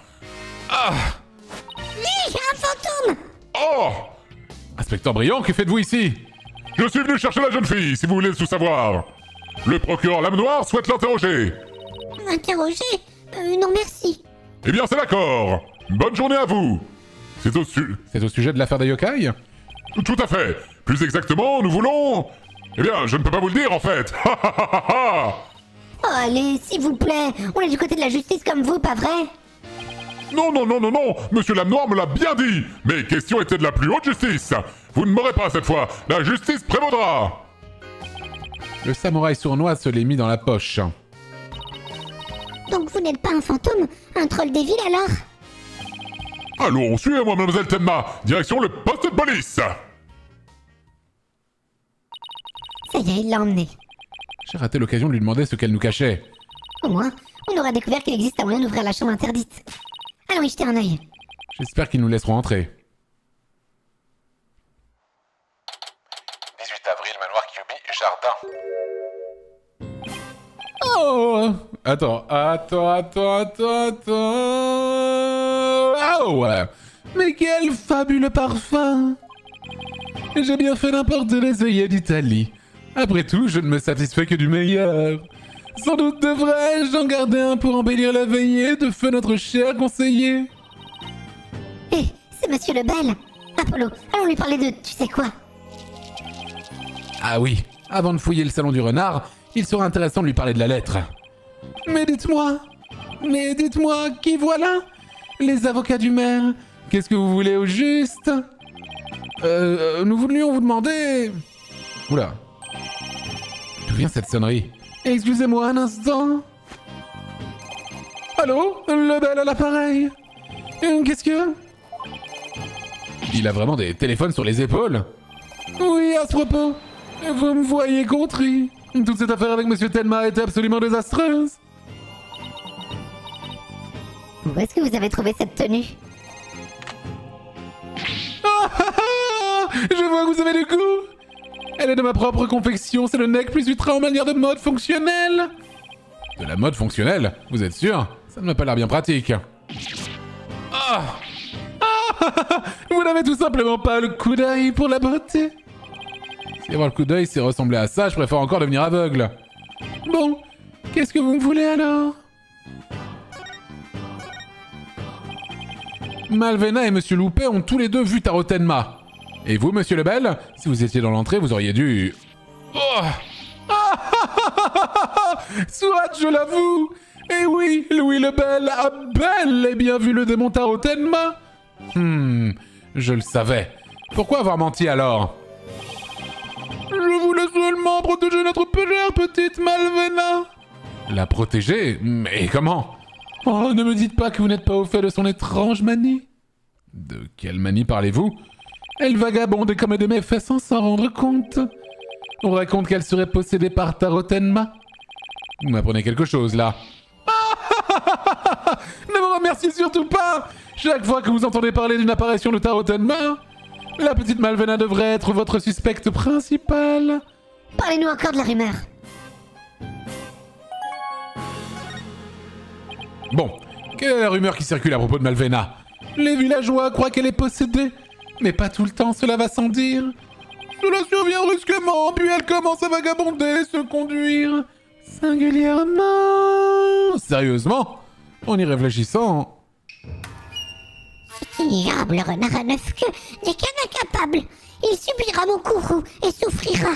[SPEAKER 3] Hé, un fantôme
[SPEAKER 4] Oh
[SPEAKER 1] Inspecteur Brillant, que faites-vous ici?
[SPEAKER 4] Je suis venu chercher la jeune fille, si vous voulez tout savoir. Le procureur Lame Noire souhaite l'interroger.
[SPEAKER 3] M'interroger Euh, non merci.
[SPEAKER 4] Eh bien, c'est d'accord. Bonne journée à vous. C'est au su...
[SPEAKER 1] C'est au sujet de l'affaire des yokai
[SPEAKER 4] Tout à fait. Plus exactement, nous voulons... Eh bien, je ne peux pas vous le dire, en fait. Ha ha ha ha ha.
[SPEAKER 3] Oh, allez, s'il vous plaît, on est du côté de la justice comme vous, pas vrai?
[SPEAKER 4] Non, non, non, non, non Monsieur Lame Noire me l'a bien dit. Mes questions étaient de la plus haute justice. Vous ne m'aurez pas cette fois. La justice prévaudra.
[SPEAKER 1] Le samouraï sournois se l'est mis dans la poche.
[SPEAKER 3] Donc vous n'êtes pas un fantôme? Un troll des villes alors?
[SPEAKER 4] Allons, suivez-moi, mademoiselle Tenma Direction le poste de police
[SPEAKER 3] Ça y est, il l'a emmené.
[SPEAKER 1] J'ai raté l'occasion de lui demander ce qu'elle nous cachait.
[SPEAKER 3] Au moins, on aura découvert qu'il existe un moyen d'ouvrir la chambre interdite. Allons y jeter un œil.
[SPEAKER 1] J'espère qu'ils nous laisseront entrer.
[SPEAKER 2] 18 avril, manoir Kyubi, jardin.
[SPEAKER 1] Oh Attends, attends, attends, attends, attends... Ah ouais Mais quel fabuleux parfum J'ai bien fait d'importer les œillets d'Italie. Après tout, je ne me satisfais que du meilleur. Sans doute devrais-je en garder un pour embellir la veillée de feu notre cher conseiller.
[SPEAKER 3] Hé, c'est Monsieur Lebel Apollo, allons lui parler de tu sais quoi
[SPEAKER 1] Ah oui, avant de fouiller le salon du renard, il sera intéressant de lui parler de la lettre. Mais dites-moi, mais dites-moi, qui voilà Les avocats du maire. Qu'est-ce que vous voulez au juste? Euh, nous voulions vous demander... Oula. D'où vient cette sonnerie? Excusez-moi un instant. Allô? Le bel à l'appareil Euh, Qu'est-ce que... Il a vraiment des téléphones sur les épaules? Oui, à ce propos. Vous me voyez contrit. Toute cette affaire avec Monsieur Telma était absolument désastreuse.
[SPEAKER 3] Où est-ce que vous avez trouvé cette tenue?
[SPEAKER 1] Ah, ah, ah Je vois que vous avez du goût. Elle est de ma propre confection, c'est le nec plus ultra en manière de mode fonctionnelle. De la mode fonctionnelle? Vous êtes sûr? Ça ne m'a pas l'air bien pratique. Ah Vous n'avez tout simplement pas le coup d'œil pour la beauté. Si avoir le coup d'œil, c'est ressembler à ça, je préfère encore devenir aveugle. Bon, qu'est-ce que vous me voulez alors? Malvena et Monsieur Loupé ont tous les deux vu Tarotenma. Et vous, Monsieur Lebel, si vous étiez dans l'entrée, vous auriez dû... Oh Soit, je l'avoue Eh oui, Louis Lebel a bel et bien vu le démon Tarotenma Hmm, je le savais. Pourquoi avoir menti alors? Seulement protéger notre père, petite Malvena. La protéger Mais comment? Oh, ne me dites pas que vous n'êtes pas au fait de son étrange manie. De quelle manie parlez-vous? Elle vagabonde et commet des méfaits sans s'en rendre compte. On raconte qu'elle serait possédée par Tarotenma. Vous m'apprenez quelque chose là. ne me remerciez surtout pas Chaque fois que vous entendez parler d'une apparition de Tarotenma, la petite Malvena devrait être votre suspecte principale.
[SPEAKER 3] Parlez-nous encore de la rumeur.
[SPEAKER 1] Bon, quelle est la rumeur qui circule à propos de Malvena? Les villageois croient qu'elle est possédée, mais pas tout le temps, cela va sans dire. Cela survient brusquement, puis elle commence à vagabonder, se conduire singulièrement. Sérieusement? En y réfléchissant,
[SPEAKER 3] Cet ignoble renard à neuf queues n'est qu'un incapable. Il subira mon courroux et souffrira.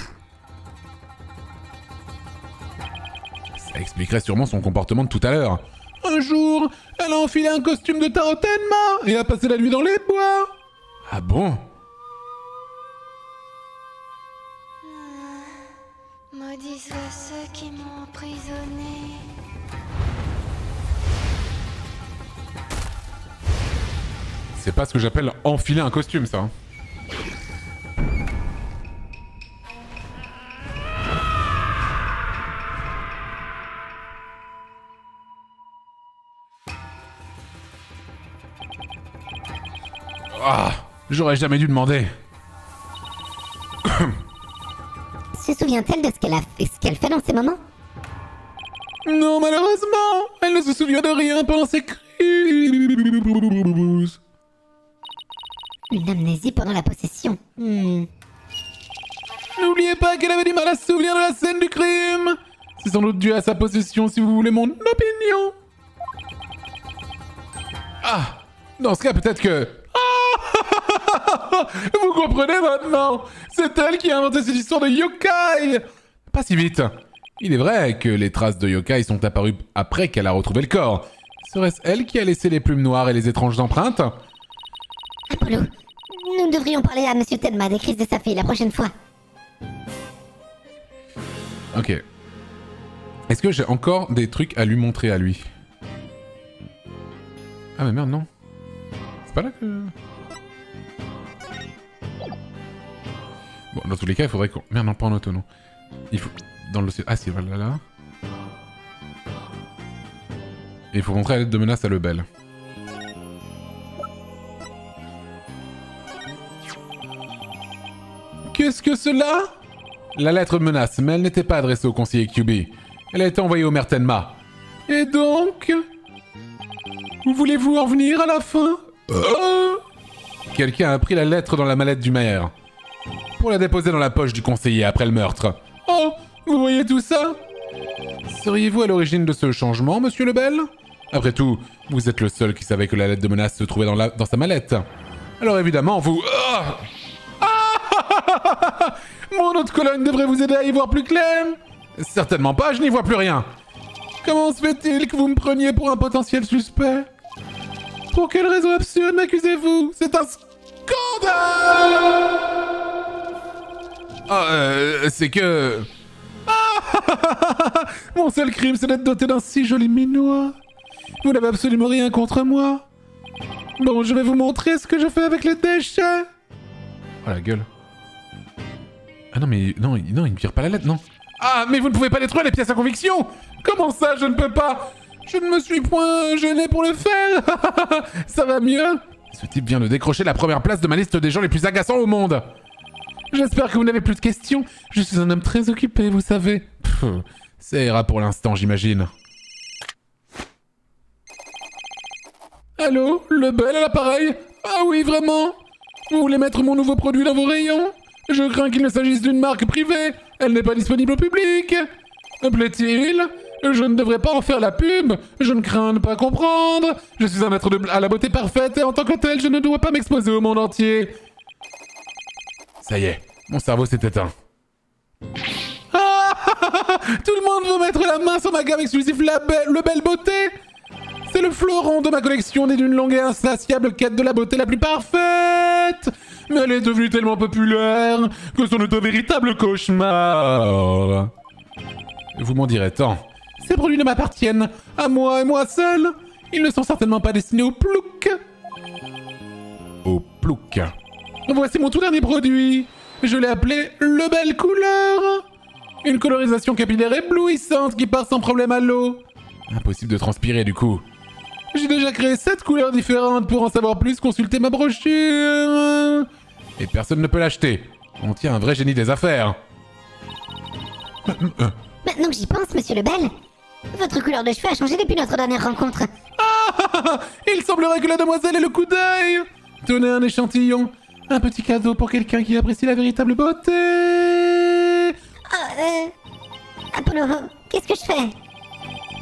[SPEAKER 1] Ça expliquerait sûrement son comportement de tout à l'heure. Un jour, elle a enfilé un costume de Tarotenma et a passé la nuit dans les bois. Ah bon?
[SPEAKER 6] Maudits soient ceux qui m'ont emprisonné.
[SPEAKER 1] C'est pas ce que j'appelle enfiler un costume, ça. Ah, j'aurais jamais dû demander.
[SPEAKER 3] Se souvient-elle de ce qu'elle a fait, ce qu'elle fait dans ces moments?
[SPEAKER 1] Non, malheureusement, elle ne se souvient de rien pendant ses crises.
[SPEAKER 3] Une amnésie pendant la possession. Hmm.
[SPEAKER 1] N'oubliez pas qu'elle avait du mal à se souvenir de la scène du crime. C'est sans doute dû à sa possession, si vous voulez mon opinion. Ah, dans ce cas, peut-être que... Vous comprenez maintenant? C'est elle qui a inventé cette histoire de yokai Pas si vite. Il est vrai que les traces de yokai sont apparues après qu'elle a retrouvé le corps. Serait-ce elle qui a laissé les plumes noires et les étranges empreintes?
[SPEAKER 3] Apollo, nous devrions parler à Monsieur Tenma des crises de sa fille la prochaine fois.
[SPEAKER 1] Ok. Est-ce que j'ai encore des trucs à lui montrer à lui? Ah mais merde, non. C'est pas là que... Bon, dans tous les cas, il faudrait qu'on... Merde, non, pas en auto, non. Il faut... Dans le... Ah si, voilà, là. Et il faut montrer la lettre de menace à Lebel. Qu'est-ce que cela? La lettre menace, mais elle n'était pas adressée au conseiller QB. Elle a été envoyée au maire Tenma. Et donc voulez-vous en venir à la fin? Euh? Quelqu'un a pris la lettre dans la mallette du maire. Pour la déposer dans la poche du conseiller après le meurtre. Oh Vous voyez tout ça? Seriez-vous à l'origine de ce changement, monsieur Lebel? Après tout, vous êtes le seul qui savait que la lettre de menace se trouvait dans, sa mallette. Alors évidemment, vous... Ah! Ah! Mon autre colonne devrait vous aider à y voir plus clair. Certainement pas, je n'y vois plus rien. Comment se fait-il que vous me preniez pour un potentiel suspect? Pour quelle raison absurde m'accusez-vous? C'est un scandale Ah, euh, c'est que... Ah Mon seul crime, c'est d'être doté d'un si joli minois. Vous n'avez absolument rien contre moi. Bon, je vais vous montrer ce que je fais avec les déchets. Oh la gueule. Ah non, mais non, non, il ne tire pas la lettre, non. Ah, mais vous ne pouvez pas détruire les pièces à conviction Comment ça, je ne peux pas? Je ne me suis point gêné pour le faire Ça va mieux? Ce type vient de décrocher la première place de ma liste des gens les plus agaçants au monde J'espère que vous n'avez plus de questions. Je suis un homme très occupé, vous savez. Ça ira pour l'instant, j'imagine. Allô Le bel à l'appareil? Ah oui, vraiment? Vous voulez mettre mon nouveau produit dans vos rayons? Je crains qu'il ne s'agisse d'une marque privée. Elle n'est pas disponible au public. Plaît-il? Je ne devrais pas en faire la pub. Je ne crains de pas comprendre. Je suis un être de, à la beauté parfaite et en tant que tel, je ne dois pas m'exposer au monde entier. Ça y est, mon cerveau s'est éteint. Ah Tout le monde veut mettre la main sur ma gamme exclusive la Be- Le Belle Beauté C'est le fleuron de ma collection né d'une longue et insatiable quête de la beauté la plus parfaite Mais elle est devenue tellement populaire que c'en est un véritable cauchemar Vous m'en direz tant. Ces produits ne m'appartiennent, à moi et moi seul Ils ne sont certainement pas destinés au plouc. Au plouc. Voici mon tout dernier produit. Je l'ai appelé le belle couleur. Une colorisation capillaire éblouissante qui part sans problème à l'eau. Impossible de transpirer du coup. J'ai déjà créé 7 couleurs différentes. Pour en savoir plus, consultez ma brochure. Et personne ne peut l'acheter. On tient un vrai génie des affaires.
[SPEAKER 3] Maintenant que j'y pense, monsieur Lebel, votre couleur de cheveux a changé depuis notre dernière rencontre.
[SPEAKER 1] Ah, Il semblerait que la demoiselle ait le coup d'œil. Tenez un échantillon. Un petit cadeau pour quelqu'un qui apprécie la véritable beauté.
[SPEAKER 3] Oh, euh... Apollo, qu'est-ce que je fais?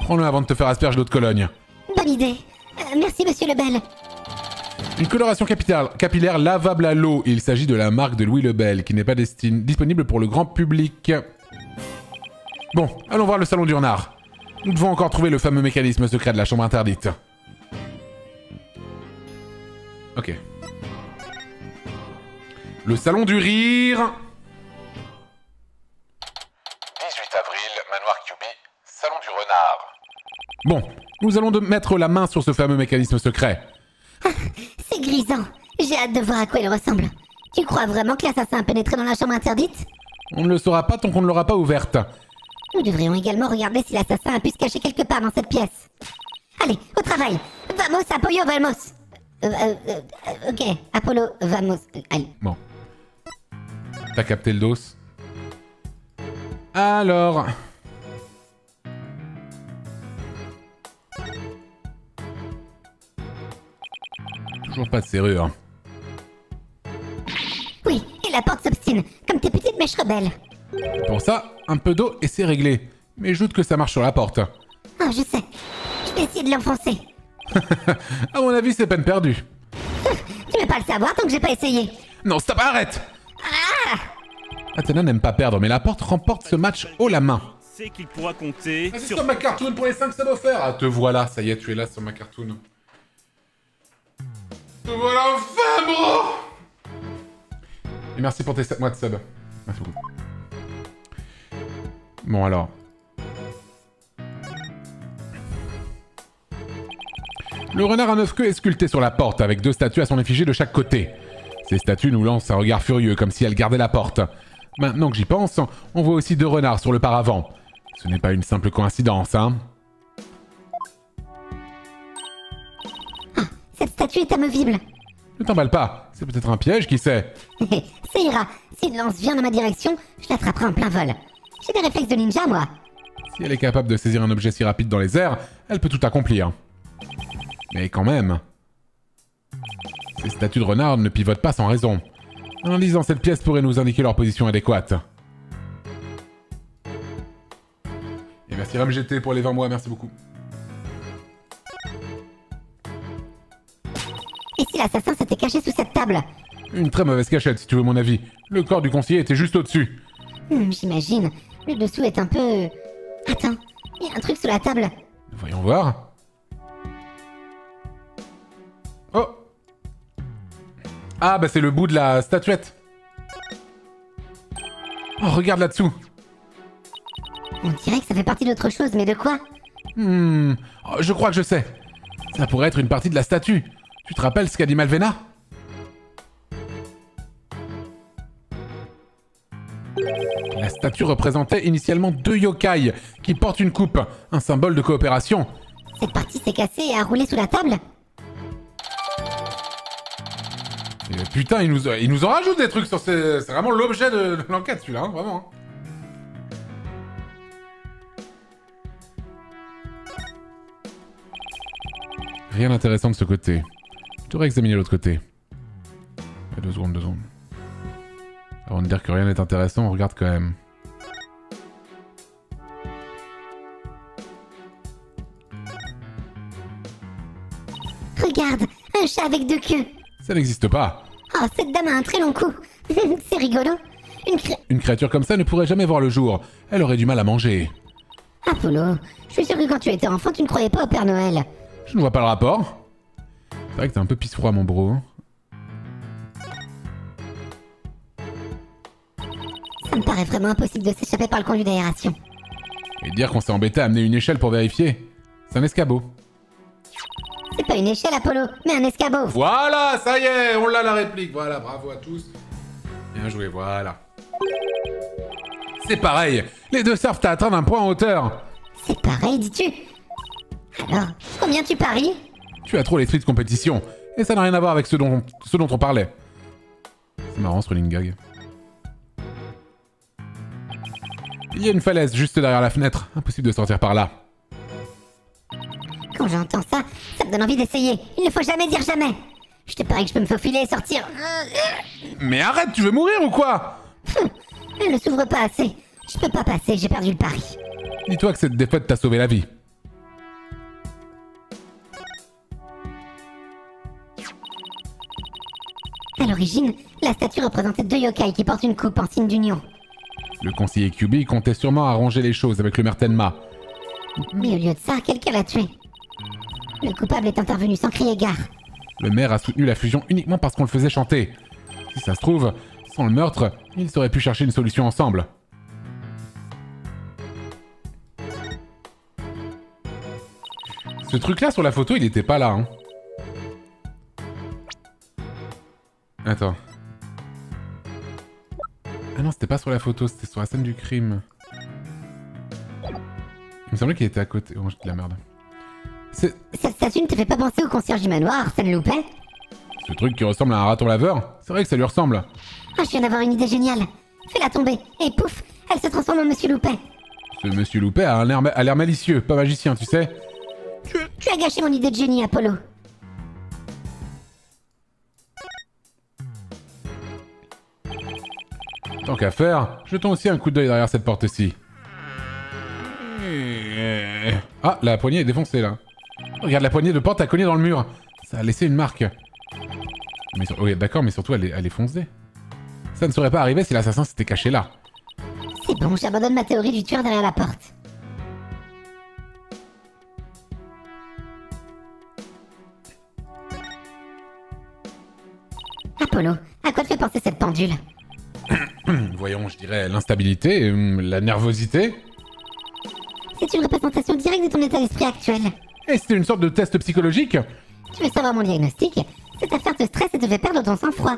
[SPEAKER 1] Prends-le avant de te faire asperge d'eau de Cologne.
[SPEAKER 3] Bonne idée. Euh, merci, monsieur Lebel.
[SPEAKER 1] Une coloration capillaire, capillaire lavable à l'eau. Il s'agit de la marque de Louis Lebel, qui n'est pas disponible pour le grand public. Bon, allons voir le salon du renard. Nous devons encore trouver le fameux mécanisme secret de la chambre interdite. Ok. Le salon du rire.
[SPEAKER 2] 18 avril, manoir QB, salon du renard.
[SPEAKER 1] Bon, nous allons de mettre la main sur ce fameux mécanisme secret.
[SPEAKER 3] C'est grisant. J'ai hâte de voir à quoi il ressemble. Tu crois vraiment que l'assassin a pénétré dans la chambre interdite?
[SPEAKER 1] On ne le saura pas tant qu'on ne l'aura pas ouverte.
[SPEAKER 3] Nous devrions également regarder si l'assassin a pu se cacher quelque part dans cette pièce. Allez, au travail Vamos, Apollo, vamos Euh, euh, euh, Ok, Apollo, vamos. Allez.
[SPEAKER 1] Bon. T'as capté le dos? Alors... Toujours pas de serrure.
[SPEAKER 3] Oui, et la porte s'obstine, comme tes petites mèches rebelles.
[SPEAKER 1] Pour ça, un peu d'eau et c'est réglé. Mais je doute que ça marche sur la porte.
[SPEAKER 3] Oh, je sais. Je vais essayer de l'enfoncer.
[SPEAKER 1] À mon avis, c'est peine perdue.
[SPEAKER 3] Tu veux pas le savoir tant que j'ai pas essayé.
[SPEAKER 1] Non, stop, arrête Athéna n'aime pas perdre, mais la porte remporte ce match haut la main.
[SPEAKER 7] C'est qu'il pourra compter
[SPEAKER 1] Vas-y
[SPEAKER 7] sur
[SPEAKER 1] sur ma cartoon pour les 5 subs offerts Ah, te voilà, ça y est, tu es là sur ma cartoon. Te voilà enfin, bro Et merci pour tes 7 mois de sub. Merci beaucoup. Bon, alors. Le renard à neuf queues est sculpté sur la porte, avec deux statues à son effigie de chaque côté. Ces statues nous lancent un regard furieux, comme si elles gardaient la porte. Maintenant que j'y pense, on voit aussi deux renards sur le paravent. Ce n'est pas une simple coïncidence, hein
[SPEAKER 3] Cette statue est amovible.
[SPEAKER 1] Ne t'emballe pas, c'est peut-être un piège, qui sait
[SPEAKER 3] Ça ira. Si une lance vient dans ma direction, je l'attraperai en plein vol. J'ai des réflexes de ninja, moi.
[SPEAKER 1] Si elle est capable de saisir un objet si rapide dans les airs, elle peut tout accomplir. Mais quand même... Ces statues de renards ne pivotent pas sans raison. En lisant cette pièce pourrait nous indiquer leur position adéquate. Et merci RamGT pour les 20 mois, merci beaucoup.
[SPEAKER 3] Et si l'assassin s'était caché sous cette table?
[SPEAKER 1] Une très mauvaise cachette, si tu veux mon avis. Le corps du conseiller était juste au-dessus.
[SPEAKER 3] Hmm, J'imagine. Le dessous est un peu... Attends, il y a un truc sous la table.
[SPEAKER 1] Voyons voir. Ah, bah c'est le bout de la statuette. Oh, regarde là-dessous.
[SPEAKER 3] On dirait que ça fait partie d'autre chose, mais de quoi
[SPEAKER 1] Hmm, oh, je crois que je sais. Ça pourrait être une partie de la statue. Tu te rappelles ce qu'a dit Malvena La statue représentait initialement deux yokai qui portent une coupe, un symbole de coopération.
[SPEAKER 3] Cette partie s'est cassée et a roulé sous la table
[SPEAKER 1] putain, il nous, nous en rajoute des trucs sur ces... C'est vraiment l'objet de, l'enquête, celui-là, hein, vraiment. Rien d'intéressant de ce côté. Je devrais examiner l'autre côté. Eh, Deux secondes, deux secondes. Avant de dire que rien n'est intéressant, on regarde quand même.
[SPEAKER 3] Regarde, un chat avec deux queues
[SPEAKER 1] Ça n'existe pas.
[SPEAKER 3] Oh, cette dame a un très long cou C'est rigolo Une cré...
[SPEAKER 1] Une créature comme ça ne pourrait jamais voir le jour. Elle aurait du mal à manger.
[SPEAKER 3] Apollo, je suis sûr que quand tu étais enfant, tu ne croyais pas au Père Noël.
[SPEAKER 1] Je ne vois pas le rapport. C'est vrai que t'es un peu pisse-froid, mon bro.
[SPEAKER 3] Ça me paraît vraiment impossible de s'échapper par le conduit d'aération.
[SPEAKER 1] Et dire qu'on s'est embêté à amener une échelle pour vérifier. C'est un escabeau.
[SPEAKER 3] C'est pas une échelle, Apollo, mais un escabeau.
[SPEAKER 1] Voilà, ça y est, on l'a la réplique. Voilà, bravo à tous. Bien joué, voilà. C'est pareil, les deux servent à atteindre un point en hauteur.
[SPEAKER 3] C'est pareil, dis-tu Alors, combien tu paries?
[SPEAKER 1] Tu as trop l'esprit de compétition, et ça n'a rien à voir avec ce dont, ce dont on parlait. C'est marrant ce running gag. Il y a une falaise juste derrière la fenêtre, impossible de sortir par là.
[SPEAKER 3] Quand j'entends ça, ça me donne envie d'essayer. Il ne faut jamais dire jamais. Je te parie que je peux me faufiler et sortir.
[SPEAKER 1] Mais arrête, tu veux mourir ou quoi
[SPEAKER 3] Elle ne s'ouvre pas assez. Je peux pas passer, j'ai perdu le pari.
[SPEAKER 1] Dis-toi que cette défaite t'a sauvé la vie.
[SPEAKER 3] À l'origine, la statue représentait deux yokai qui portent une coupe en signe d'union.
[SPEAKER 1] Le conseiller Kyubi comptait sûrement arranger les choses avec le maire Tenma.
[SPEAKER 3] Mais au lieu de ça, quelqu'un l'a tué. Le coupable est intervenu sans crier gare.
[SPEAKER 1] Le maire a soutenu la fusion uniquement parce qu'on le faisait chanter. Si ça se trouve, sans le meurtre, ils auraient pu chercher une solution ensemble. Ce truc-là sur la photo, il était pas là. Hein. Attends. Ah non, c'était pas sur la photo, c'était sur la scène du crime. Il me semblait qu'il était à côté. Oh, j'ai de la merde.
[SPEAKER 3] Cette statue ne te fait pas penser au concierge du manoir, ça ne loupait
[SPEAKER 1] ce truc qui ressemble à un raton laveur. C'est vrai que ça lui ressemble.
[SPEAKER 3] Ah, je viens d'avoir une idée géniale. Fais-la tomber, et pouf, elle se transforme en Monsieur Loupet.
[SPEAKER 1] Ce monsieur Loupet a a l'air malicieux, pas magicien, tu sais.
[SPEAKER 3] Tu, tu as gâché mon idée de génie, Apollo.
[SPEAKER 1] Tant qu'à faire, jetons aussi un coup d'œil derrière cette porte-ci. Ah, la poignée est défoncée là. Regarde, la poignée de porte a cogné dans le mur. Ça a laissé une marque. Mais sur- oui, d'accord, mais surtout elle est, elle est foncée. Ça ne serait pas arrivé si l'assassin s'était caché là.
[SPEAKER 3] C'est bon, j'abandonne ma théorie du tueur derrière la porte. Apollo, à quoi te fait penser cette pendule?
[SPEAKER 1] Voyons, je dirais l'instabilité, hum, la nervosité.
[SPEAKER 3] C'est une représentation directe de ton état d'esprit actuel.
[SPEAKER 1] Et c'était une sorte de test psychologique.
[SPEAKER 3] Tu veux savoir mon diagnostic Cette affaire te stresse et te fait perdre ton sang-froid.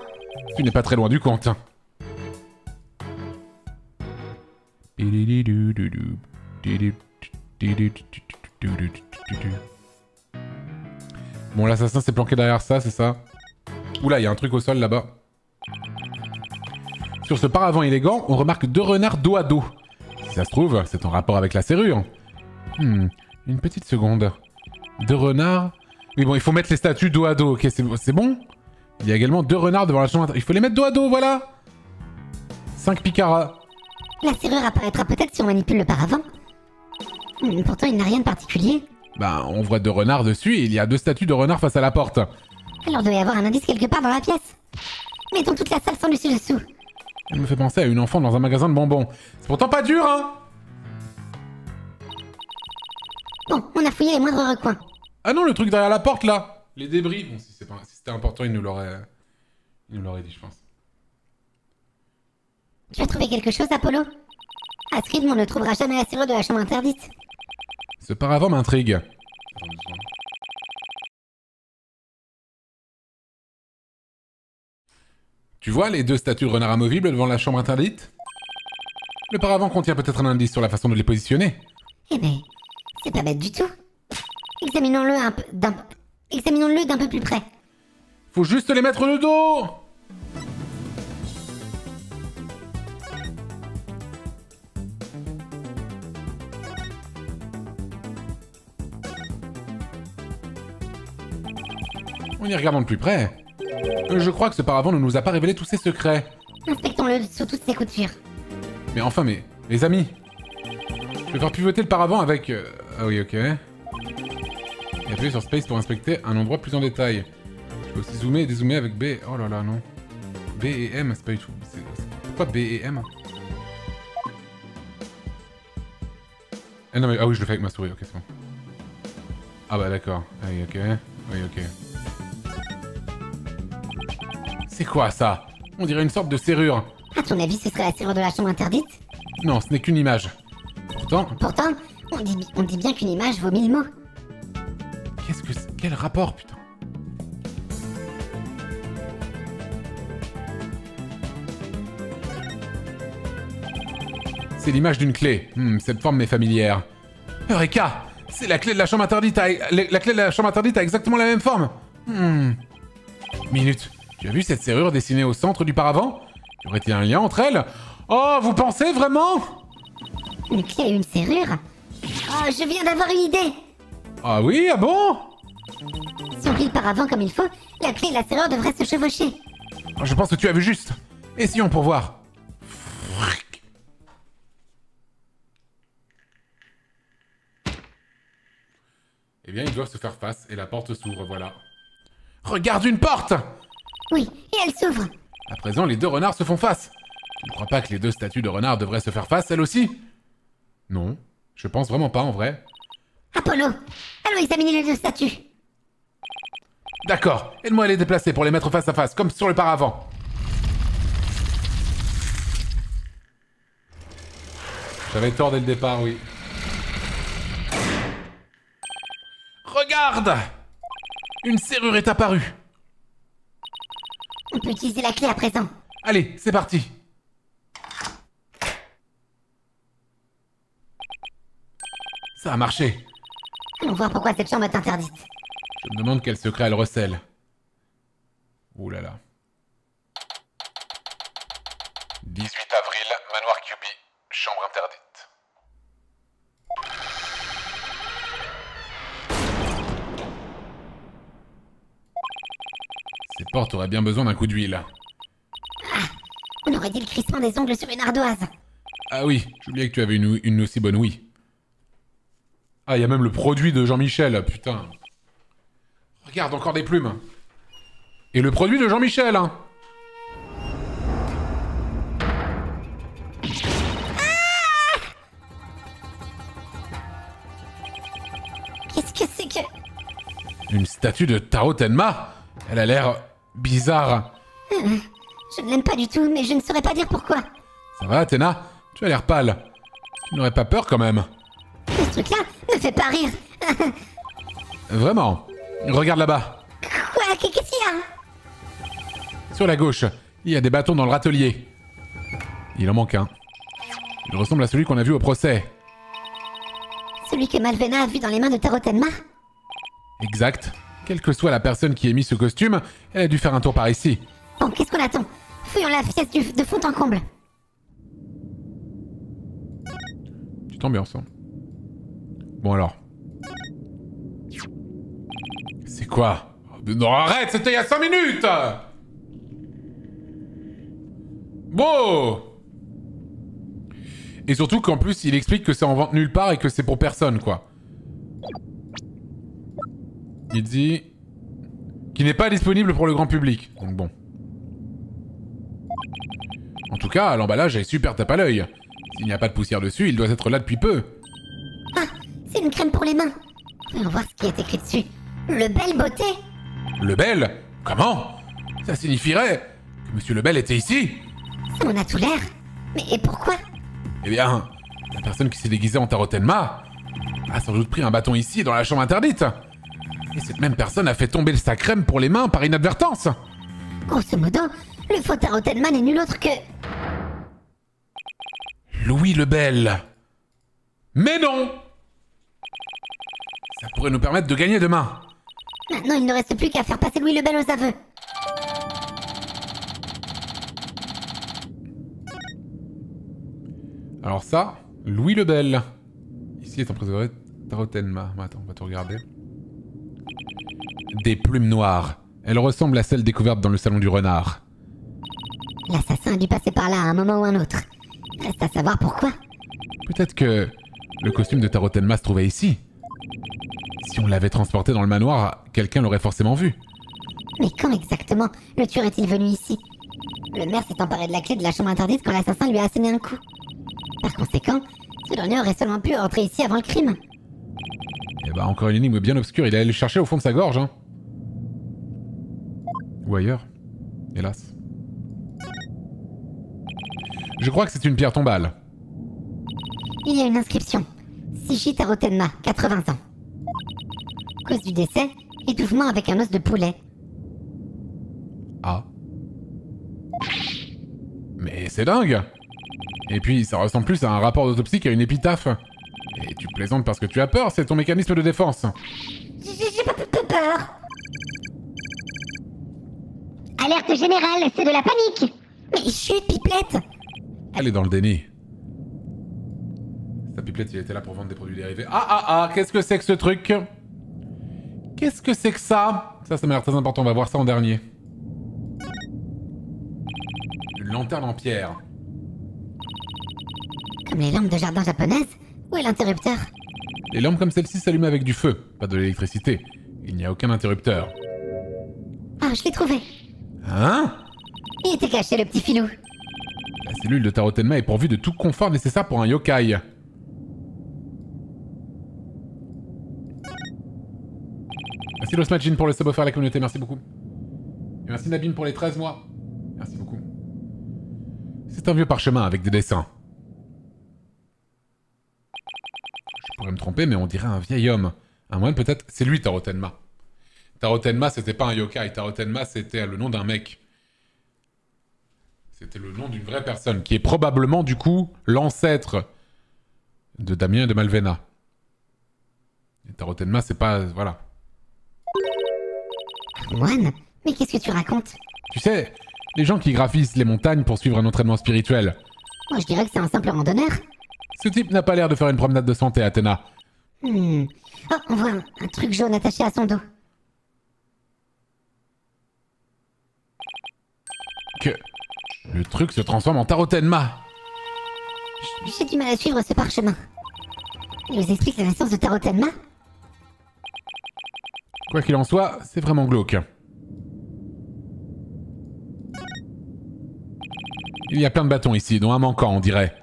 [SPEAKER 1] Tu n'es pas très loin du compte. Bon, l'assassin s'est planqué derrière ça, c'est ça Oula, il y a un truc au sol là-bas. Sur ce paravent élégant, on remarque deux renards dos à dos. Si ça se trouve, c'est en rapport avec la serrure. Hmm, une petite seconde. Deux renards Oui, bon, il faut mettre les statues dos à dos, ok, c'est bon il y a également deux renards devant la chambre. Il faut les mettre dos à dos, voilà 5 picaras.
[SPEAKER 3] La serrure apparaîtra peut-être si on manipule le paravent. Hmm, pourtant, il n'a rien de particulier.
[SPEAKER 1] Ben, on voit deux renards dessus et il y a deux statues de renards face à la porte.
[SPEAKER 3] Alors, il doit y avoir un indice quelque part dans la pièce. Mettons toute la salle sans dessus dessous.
[SPEAKER 1] Elle me fait penser à une enfant dans un magasin de bonbons. C'est pourtant pas dur, hein
[SPEAKER 3] Bon, on a fouillé les moindres recoins.
[SPEAKER 1] Ah non, le truc derrière la porte, là Les débris. Bon, si c'était important, il nous l'aurait... Il nous l'aurait dit, je pense.
[SPEAKER 3] Tu as trouvé quelque chose, Apollo? Rythme, on ne trouvera jamais la serrure de la chambre interdite.
[SPEAKER 1] Ce paravent m'intrigue. Tu vois les deux statues de renards amovibles devant la chambre interdite? Le paravent contient peut-être un indice sur la façon de les positionner.
[SPEAKER 3] Eh ben, c'est pas bête du tout. Examinons-le un peu d'un... Examinons-le d'un peu plus près.
[SPEAKER 1] Faut juste les mettre le dos En y regardant de plus près, euh, je crois que ce paravent ne nous a pas révélé tous ses secrets.
[SPEAKER 3] Inspectons-le sous toutes ses coutures.
[SPEAKER 1] Mais enfin, mais, les amis, je vais faire pivoter le paravent avec... euh, Ah oui, ok. Et appuyer sur Space pour inspecter un endroit plus en détail. Je peux aussi zoomer et dézoomer avec B. Oh là là, non. B et M, c'est pas du tout. Pourquoi B et M? Ah non mais, ah oui, je le fais avec ma souris, ok, c'est bon. Ah bah d'accord. Ah oui, ok. Oui, ok. C'est quoi ça? On dirait une sorte de serrure.
[SPEAKER 3] À ton avis, ce serait la serrure de la chambre interdite?
[SPEAKER 1] Non, ce n'est qu'une image. Pourtant,
[SPEAKER 3] Pourtant, on dit, on dit bien qu'une image vaut mille mots.
[SPEAKER 1] qu'est-ce que c'est? Quel rapport, putain? C'est l'image d'une clé. Hmm, cette forme m'est familière. Eureka C'est la clé de la chambre interdite. a- La clé de la chambre interdite a exactement la même forme. Hmm. Minute. Tu as vu cette serrure dessinée au centre du paravent? Y aurait-il un lien entre elles? Oh, vous pensez vraiment?
[SPEAKER 3] Une clé et une serrure? Oh, je viens d'avoir une idée
[SPEAKER 1] Ah oui, ah bon?
[SPEAKER 3] Si on plie le paravent comme il faut, la clé et la serrure devraient se chevaucher.
[SPEAKER 1] Ah, Je pense que tu as vu juste. Essayons pour voir. Eh bien, ils doivent se faire face et la porte s'ouvre, voilà. Regarde une porte
[SPEAKER 3] Oui, et elle s'ouvre.
[SPEAKER 1] À présent, les deux renards se font face. Tu ne crois pas que les deux statues de renards devraient se faire face, elles aussi? Non, je pense vraiment pas en vrai.
[SPEAKER 3] Apollo, allons examiner les deux statues.
[SPEAKER 1] D'accord, aide-moi à les déplacer pour les mettre face à face, comme sur le paravent. J'avais tort dès le départ, oui. Regarde Une serrure est apparue.
[SPEAKER 3] On peut utiliser la clé à présent.
[SPEAKER 1] Allez, c'est parti. Ça a marché.
[SPEAKER 3] Allons voir pourquoi cette chambre est interdite.
[SPEAKER 1] Je me demande quel secret elle recèle. Ouh là là.
[SPEAKER 2] 18 avril, manoir QB, chambre interdite.
[SPEAKER 1] Ces portes auraient bien besoin d'un coup d'huile.
[SPEAKER 3] On aurait dit le crissement des ongles sur une ardoise.
[SPEAKER 1] Ah oui, j'oubliais que tu avais une, une aussi bonne oui. Ah, il y a même le produit de Jean-Michel, putain. Regarde, encore des plumes. Et le produit de Jean-Michel, hein.
[SPEAKER 3] Qu'est-ce que c'est que...
[SPEAKER 1] Une statue de Taro Tenma Elle a l'air bizarre.
[SPEAKER 3] Je ne l'aime pas du tout, mais je ne saurais pas dire pourquoi.
[SPEAKER 1] Ça va, Athéna Tu as l'air pâle. Tu n'aurais pas peur quand même
[SPEAKER 3] truc-là me fait pas rire.
[SPEAKER 1] Vraiment. Regarde là-bas.
[SPEAKER 3] Quoi Qu'est-ce qu'il y a
[SPEAKER 1] Sur la gauche, il y a des bâtons dans le râtelier. Il en manque un. Il ressemble à celui qu'on a vu au procès.
[SPEAKER 3] Celui que Malvena a vu dans les mains de Tarotenma
[SPEAKER 1] Exact. Quelle que soit la personne qui ait mis ce costume, elle a dû faire un tour par ici.
[SPEAKER 3] Bon, qu'est-ce qu'on attend Fouillons la pièce de fond en comble.
[SPEAKER 1] Petite ambiance. hein. Bon alors. C'est quoi? Non, arrête, c'était il y a 5 minutes Bon Et surtout qu'en plus, il explique que c'est en vente nulle part et que c'est pour personne, quoi. Il dit... qu'il n'est pas disponible pour le grand public. Donc bon. En tout cas, l'emballage est super tape à l'œil. S'il n'y a pas de poussière dessus, il doit être là depuis peu.
[SPEAKER 3] C'est une crème pour les mains. Voyons voir ce qui est écrit dessus. Le belle beauté
[SPEAKER 1] Lebel Comment? Ça signifierait que Monsieur Lebel était ici
[SPEAKER 3] Ça m'en a tout l'air. Mais et pourquoi?
[SPEAKER 1] Eh bien, la personne qui s'est déguisée en Tarotenma a sans doute pris un bâton ici, dans la chambre interdite. Et cette même personne a fait tomber sa crème pour les mains par inadvertance.
[SPEAKER 3] Grosso modo, le faux Tarotenma n'est nul autre que...
[SPEAKER 1] Louis Lebel. Mais non pourrait nous permettre de gagner demain.
[SPEAKER 3] Maintenant, il ne reste plus qu'à faire passer Louis le Bel aux aveux.
[SPEAKER 1] Alors ça, Louis Lebel. Ici est emprisonné Tarotenma. Attends, on va tout regarder. Des plumes noires. Elles ressemblent à celles découvertes dans le salon du renard.
[SPEAKER 3] L'assassin a dû passer par là à un moment ou un autre. Reste à savoir pourquoi.
[SPEAKER 1] Peut-être que le costume de Tarotenma se trouvait ici. Si on l'avait transporté dans le manoir, quelqu'un l'aurait forcément vu.
[SPEAKER 3] Mais quand exactement le tueur est-il venu ici? Le maire s'est emparé de la clé de la chambre interdite quand l'assassin lui a asséné un coup. Par conséquent, ce dernier aurait seulement pu entrer ici avant le crime.
[SPEAKER 1] Eh bah encore une énigme bien obscure, il allait le chercher au fond de sa gorge, hein. Ou ailleurs. Hélas. Je crois que c'est une pierre tombale.
[SPEAKER 3] Il y a une inscription. Sishi Tarotenma, 80 ans. Cause du décès, Étouffement avec un os de poulet.
[SPEAKER 1] Ah. Mais c'est dingue Et puis, ça ressemble plus à un rapport d'autopsie qu'à une épitaphe. Et tu plaisantes parce que tu as peur, c'est ton mécanisme de défense.
[SPEAKER 3] J'ai pas peur. Alerte générale, c'est de la panique. Mais chut, pipelette.
[SPEAKER 1] Elle est dans le déni. Sa pipelette, il était là pour vendre des produits dérivés. Ah ah ah, qu'est-ce que c'est que ce truc? Qu'est-ce que c'est que ça? Ça, ça m'a l'air très important, on va voir ça en dernier. Une lanterne en pierre.
[SPEAKER 3] Comme les lampes de jardin japonaises? Où est l'interrupteur?
[SPEAKER 1] Les lampes comme celle-ci s'allument avec du feu, pas de l'électricité. Il n'y a aucun interrupteur.
[SPEAKER 3] Ah, je l'ai trouvé.
[SPEAKER 1] Hein?
[SPEAKER 3] Il était caché, le petit filou.
[SPEAKER 1] La cellule de Tarotenma est pourvue de tout confort nécessaire pour un yokai. Merci Losmajin pour le sub offert à la communauté, merci beaucoup. Et merci Nabim pour les 13 mois. Merci beaucoup. C'est un vieux parchemin avec des dessins. Je pourrais me tromper, mais on dirait un vieil homme. Un moine peut-être C'est lui Tarotenma. Tarotenma, c'était pas un yokai. Tarotenma, c'était le nom d'un mec. C'était le nom d'une vraie personne, qui est probablement, du coup, l'ancêtre de Damien et de Malvena. Et Tarotenma, c'est pas... Voilà.
[SPEAKER 3] Moine Mais qu'est-ce que tu racontes?
[SPEAKER 1] Tu sais, les gens qui graffissent les montagnes pour suivre un entraînement spirituel.
[SPEAKER 3] Moi, je dirais que c'est un simple randonneur.
[SPEAKER 1] Ce type n'a pas l'air de faire une promenade de santé, Athéna.
[SPEAKER 3] Hmm. Oh, on voit un, un truc jaune attaché à son dos.
[SPEAKER 1] Que... Le truc se transforme en Tarotenma.
[SPEAKER 3] J'ai du mal à suivre ce parchemin. Il nous explique la naissance de Tarotenma
[SPEAKER 1] Quoi qu'il en soit, c'est vraiment glauque. Il y a plein de bâtons ici, dont un manquant, on dirait.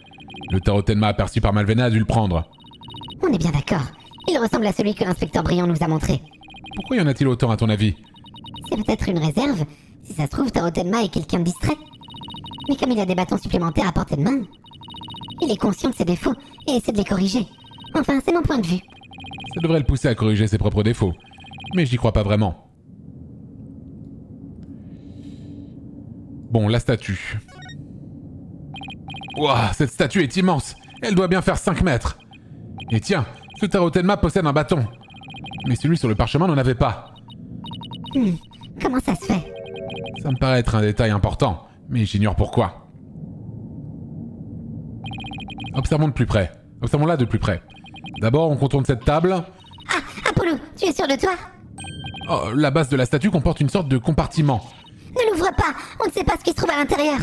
[SPEAKER 1] Le Tarotenma aperçu par Malvena a dû le prendre.
[SPEAKER 3] On est bien d'accord. Il ressemble à celui que l'inspecteur Brillant nous a montré.
[SPEAKER 1] Pourquoi y en a-t-il autant, à ton avis?
[SPEAKER 3] C'est peut-être une réserve. Si ça se trouve, Tarotenma est quelqu'un de distrait. Mais comme il a des bâtons supplémentaires à portée de main, il est conscient de ses défauts et essaie de les corriger. Enfin, c'est mon point de vue.
[SPEAKER 1] Ça devrait le pousser à corriger ses propres défauts. Mais j'y crois pas vraiment. Bon, la statue. Ouah, cette statue est immense. Elle doit bien faire 5 mètres. Et tiens, ce Tarotenma possède un bâton. Mais celui sur le parchemin n'en avait pas.
[SPEAKER 3] Hmm, comment ça se fait?
[SPEAKER 1] Ça me paraît être un détail important, mais j'ignore pourquoi. Observons de plus près. Observons-la de plus près. D'abord, on contourne cette table.
[SPEAKER 3] Ah, Apollo, tu es sûr de toi
[SPEAKER 1] Oh, la base de la statue comporte une sorte de compartiment.
[SPEAKER 3] Ne l'ouvre pas On ne sait pas ce qui se trouve à l'intérieur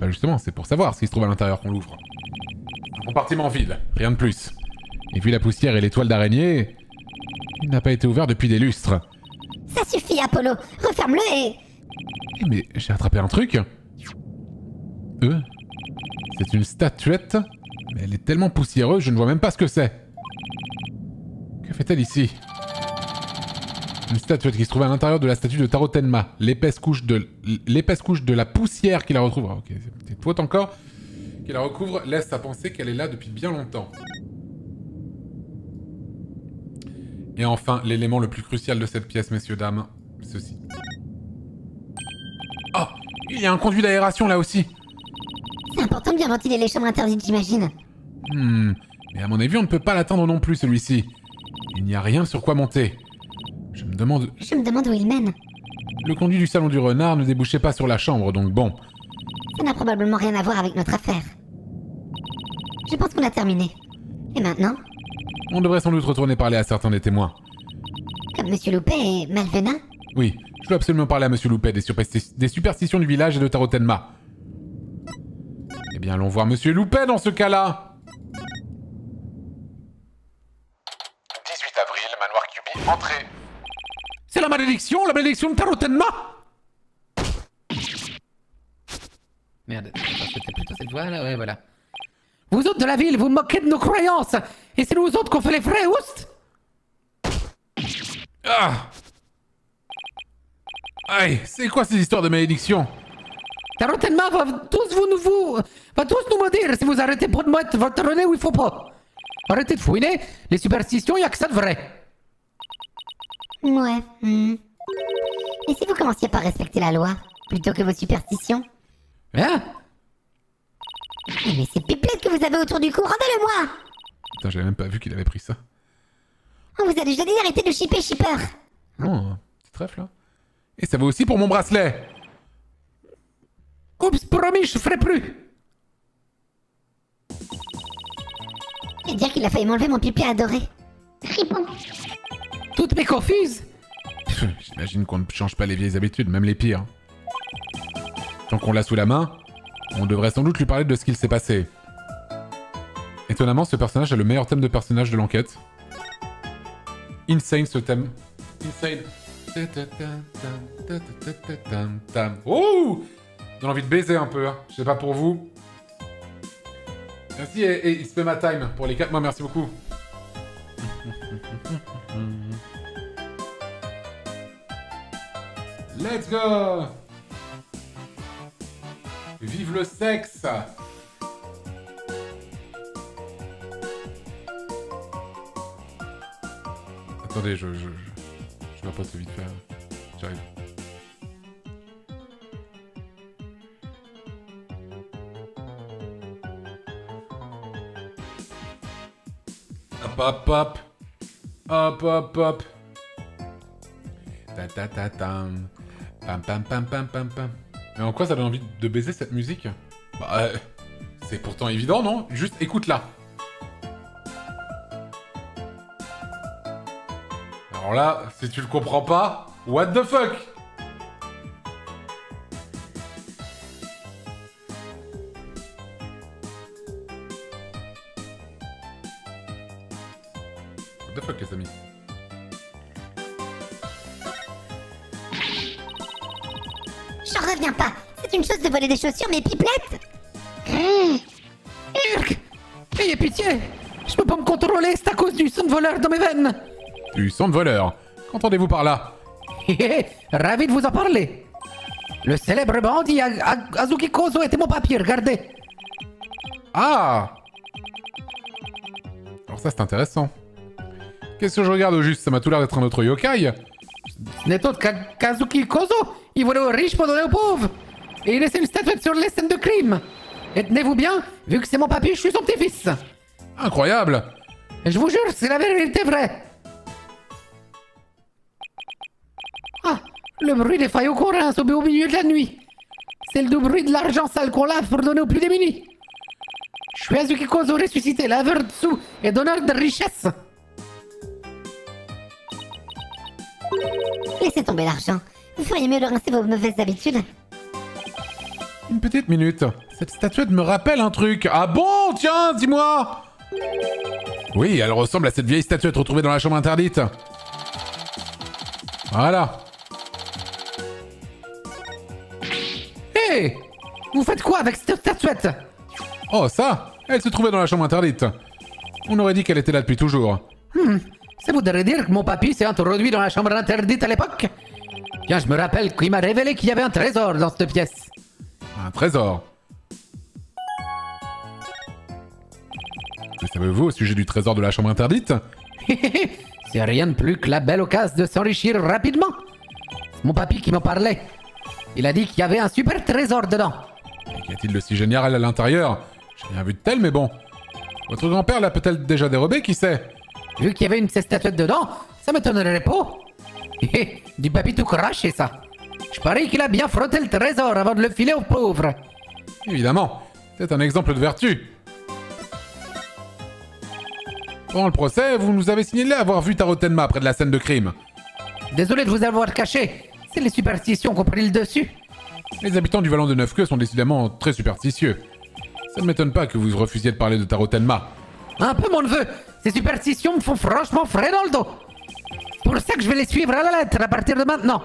[SPEAKER 1] Bah justement, c'est pour savoir ce qui se trouve à l'intérieur qu'on l'ouvre. Un compartiment vide, rien de plus. Et vu la poussière et les toiles d'araignée, il n'a pas été ouvert depuis des lustres.
[SPEAKER 3] Ça suffit, Apollo Referme-le et...
[SPEAKER 1] Eh, Mais j'ai attrapé un truc. Euh C'est une statuette, mais elle est tellement poussiéreuse, je ne vois même pas ce que c'est. Que fait-elle ici? Une statuette qui se trouve à l'intérieur de la statue de Tarotenma. L'épaisse couche de l'épaisse couche de la poussière qui la retrouve. Ah, ok, c'est faute encore. Qui la recouvre laisse à penser qu'elle est là depuis bien longtemps. Et enfin, l'élément le plus crucial de cette pièce, messieurs, dames, ceci. Oh Il y a un conduit d'aération là aussi
[SPEAKER 3] C'est important de bien ventiler les chambres interdites, j'imagine.
[SPEAKER 1] Hmm, mais à mon avis, on ne peut pas l'atteindre non plus, celui-ci. Il n'y a rien sur quoi monter. Je me demande...
[SPEAKER 3] Je me demande où il mène.
[SPEAKER 1] Le conduit du salon du renard ne débouchait pas sur la chambre, donc bon.
[SPEAKER 3] Ça n'a probablement rien à voir avec notre affaire. Je pense qu'on a terminé. Et maintenant,
[SPEAKER 1] On devrait sans doute retourner parler à certains des témoins.
[SPEAKER 3] comme Monsieur Loupé et Malvena,
[SPEAKER 1] Oui, je dois absolument parler à Monsieur Loupet des, supersti- des superstitions du village et de Tarotenma. Eh bien, allons voir Monsieur Loupet dans ce cas-là
[SPEAKER 2] 18 avril, manoir Cubi, entrée.
[SPEAKER 1] La malédiction, la malédiction de Tarotenma
[SPEAKER 7] Merde, c'était plutôt cette voix là, ouais, voilà. Vous autres de la ville, vous moquez de nos croyances. Et c'est nous autres qu'on fait les frais, oust.
[SPEAKER 1] Ah. Aïe, c'est quoi ces histoires de malédiction?
[SPEAKER 7] Tarotenma va tous vous, nous, vous, va tous nous maudire. Si vous arrêtez pas de mettre votre nez où il faut pas. Arrêtez de fouiner, les superstitions, y a que ça de vrai.
[SPEAKER 3] Ouais. hmm. Et si vous commenciez par respecter la loi, plutôt que vos superstitions
[SPEAKER 7] Hein?
[SPEAKER 3] Eh, Mais c'est Pipelette que vous avez autour du cou, rendez-le-moi
[SPEAKER 1] Putain, j'avais même pas vu qu'il avait pris ça.
[SPEAKER 3] On vous a déjà dit d'arrêter de shipper shipper
[SPEAKER 1] Oh, un petit trèfle là. Et ça vaut aussi pour mon bracelet
[SPEAKER 7] Oups, promis, je ferai plus.
[SPEAKER 3] Et dire qu'il a failli m'enlever mon pipi adoré. Fripon.
[SPEAKER 7] Toutes mes confuses.
[SPEAKER 1] J'imagine qu'on ne change pas les vieilles habitudes, même les pires. Tant qu'on l'a sous la main, on devrait sans doute lui parler de ce qu'il s'est passé. Étonnamment, ce personnage a le meilleur thème de personnage de l'enquête. Insane ce thème. Insane. Oh J'ai envie de baiser un peu, hein. je sais pas pour vous. Merci et, et il se fait ma time pour les 4 mois, merci beaucoup. Let's go Vive le sexe Attendez, je... Je, je, pas vite faire. J'arrive. Hop hop hop Hop hop hop ta ta ta tam. Pam pam pam pam pam pam. Mais en quoi ça donne envie de baiser cette musique Bah, euh, c'est pourtant évident, non? Juste écoute-la. Alors là, si tu le comprends pas, what the fuck?
[SPEAKER 3] Des chaussures, mais Pipelette
[SPEAKER 7] Urk Ayez pitié. Je peux pas me contrôler, c'est à cause du sang de voleur dans mes veines.
[SPEAKER 1] Du sang de voleur. Qu'entendez-vous par là?
[SPEAKER 7] Hé hé, ravi de vous en parler. Le célèbre bandit A- A- Azuki Kozo était mon papier, regardez.
[SPEAKER 1] Ah. Alors ça c'est intéressant. Qu'est-ce que je regarde au juste? Ça m'a tout l'air d'être un autre yokai.
[SPEAKER 7] Ce n'est autre qu'A- qu'Azuki Kozo. Il volait aux riches pour donner aux pauvres Et il laissait une statuette sur les scènes de crime Et tenez-vous bien, vu que c'est mon papy, je suis son petit-fils
[SPEAKER 1] Incroyable
[SPEAKER 7] Et je vous jure, c'est la vérité vraie Ah, le bruit des failles au courant au au milieu de la nuit. C'est le bruit de l'argent sale qu'on lave pour donner aux plus démunis. Je suis Azuki Kozo ressuscité, laveur de sous et donneur de richesse.
[SPEAKER 3] Laissez tomber l'argent. Vous feriez mieux de rincer vos mauvaises habitudes.
[SPEAKER 1] Une petite minute. Cette statuette me rappelle un truc. Ah bon? Tiens, dis-moi Oui, elle ressemble à cette vieille statuette retrouvée dans la chambre interdite. Voilà.
[SPEAKER 7] Hé Vous faites quoi avec cette statuette?
[SPEAKER 1] Oh, ça Elle se trouvait dans la chambre interdite. On aurait dit qu'elle était là depuis toujours.
[SPEAKER 7] Ça voudrait dire que mon papy s'est introduit dans la chambre interdite à l'époque? Bien, je me rappelle qu'il m'a révélé qu'il y avait un trésor dans cette pièce.
[SPEAKER 1] Un trésor. Que savez-vous au sujet du trésor de la chambre interdite?
[SPEAKER 7] C'est rien de plus que la belle occasion de s'enrichir rapidement. C'est mon papy qui m'en parlait. Il a dit qu'il y avait un super trésor dedans.
[SPEAKER 1] Qu'y a-t-il de si génial à l'intérieur? J'ai rien vu de tel, mais bon. Votre grand-père l'a peut-être déjà dérobé, qui sait?
[SPEAKER 7] Vu qu'il y avait une de ces statuettes dedans, ça m'étonnerait pas. Hé, du papy tout craché, ça. Je parie qu'il a bien frotté le trésor avant de le filer aux pauvres.
[SPEAKER 1] Évidemment, c'est un exemple de vertu. Pendant le procès, vous nous avez signalé avoir vu Tarotenma près de la scène de crime.
[SPEAKER 7] Désolé de vous avoir caché. C'est les superstitions qui ont pris le dessus.
[SPEAKER 1] Les habitants du Vallon de Neufqueux sont décidément très superstitieux. Ça ne m'étonne pas que vous refusiez de parler de Tarotenma.
[SPEAKER 7] Un peu, mon neveu. Ces superstitions me font franchement frais dans le dos. C'est pour ça que je vais les suivre à la lettre à partir de maintenant.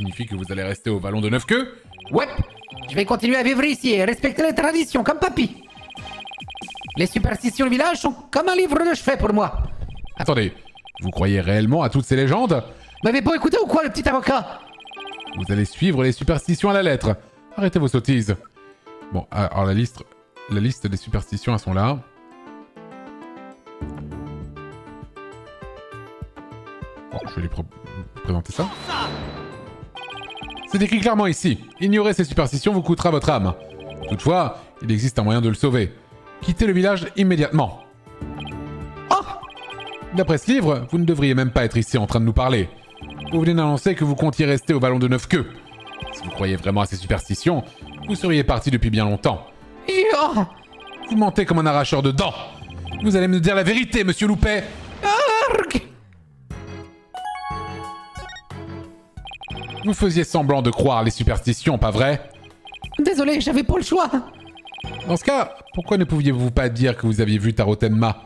[SPEAKER 1] Signifie que vous allez rester au Vallon de Neufqueux
[SPEAKER 7] Ouais, je vais continuer à vivre ici et respecter les traditions comme papy. Les superstitions du village sont comme un livre de chevet pour moi.
[SPEAKER 1] Attendez, vous croyez réellement à toutes ces légendes?
[SPEAKER 7] M'avez pas écouté ou quoi, le petit avocat?
[SPEAKER 1] Vous allez suivre les superstitions à la lettre. Arrêtez vos sottises. Bon, alors la liste, la liste des superstitions, elles sont là. Je vais lui pro- présenter ça. C'est écrit clairement ici. Ignorer ces superstitions vous coûtera votre âme. Toutefois, il existe un moyen de le sauver. Quittez le village immédiatement.
[SPEAKER 7] Oh
[SPEAKER 1] D'après ce livre, vous ne devriez même pas être ici en train de nous parler. Vous venez d'annoncer que vous comptiez rester au ballon de neuf queues. Si vous croyez vraiment à ces superstitions, vous seriez parti depuis bien longtemps. Vous mentez comme un arracheur de dents. Vous allez me dire la vérité, monsieur Loupet. Vous faisiez semblant de croire les superstitions, pas vrai
[SPEAKER 7] Désolé, j'avais pas le choix.
[SPEAKER 1] Dans ce cas, pourquoi ne pouviez-vous pas dire que vous aviez vu Tarotenma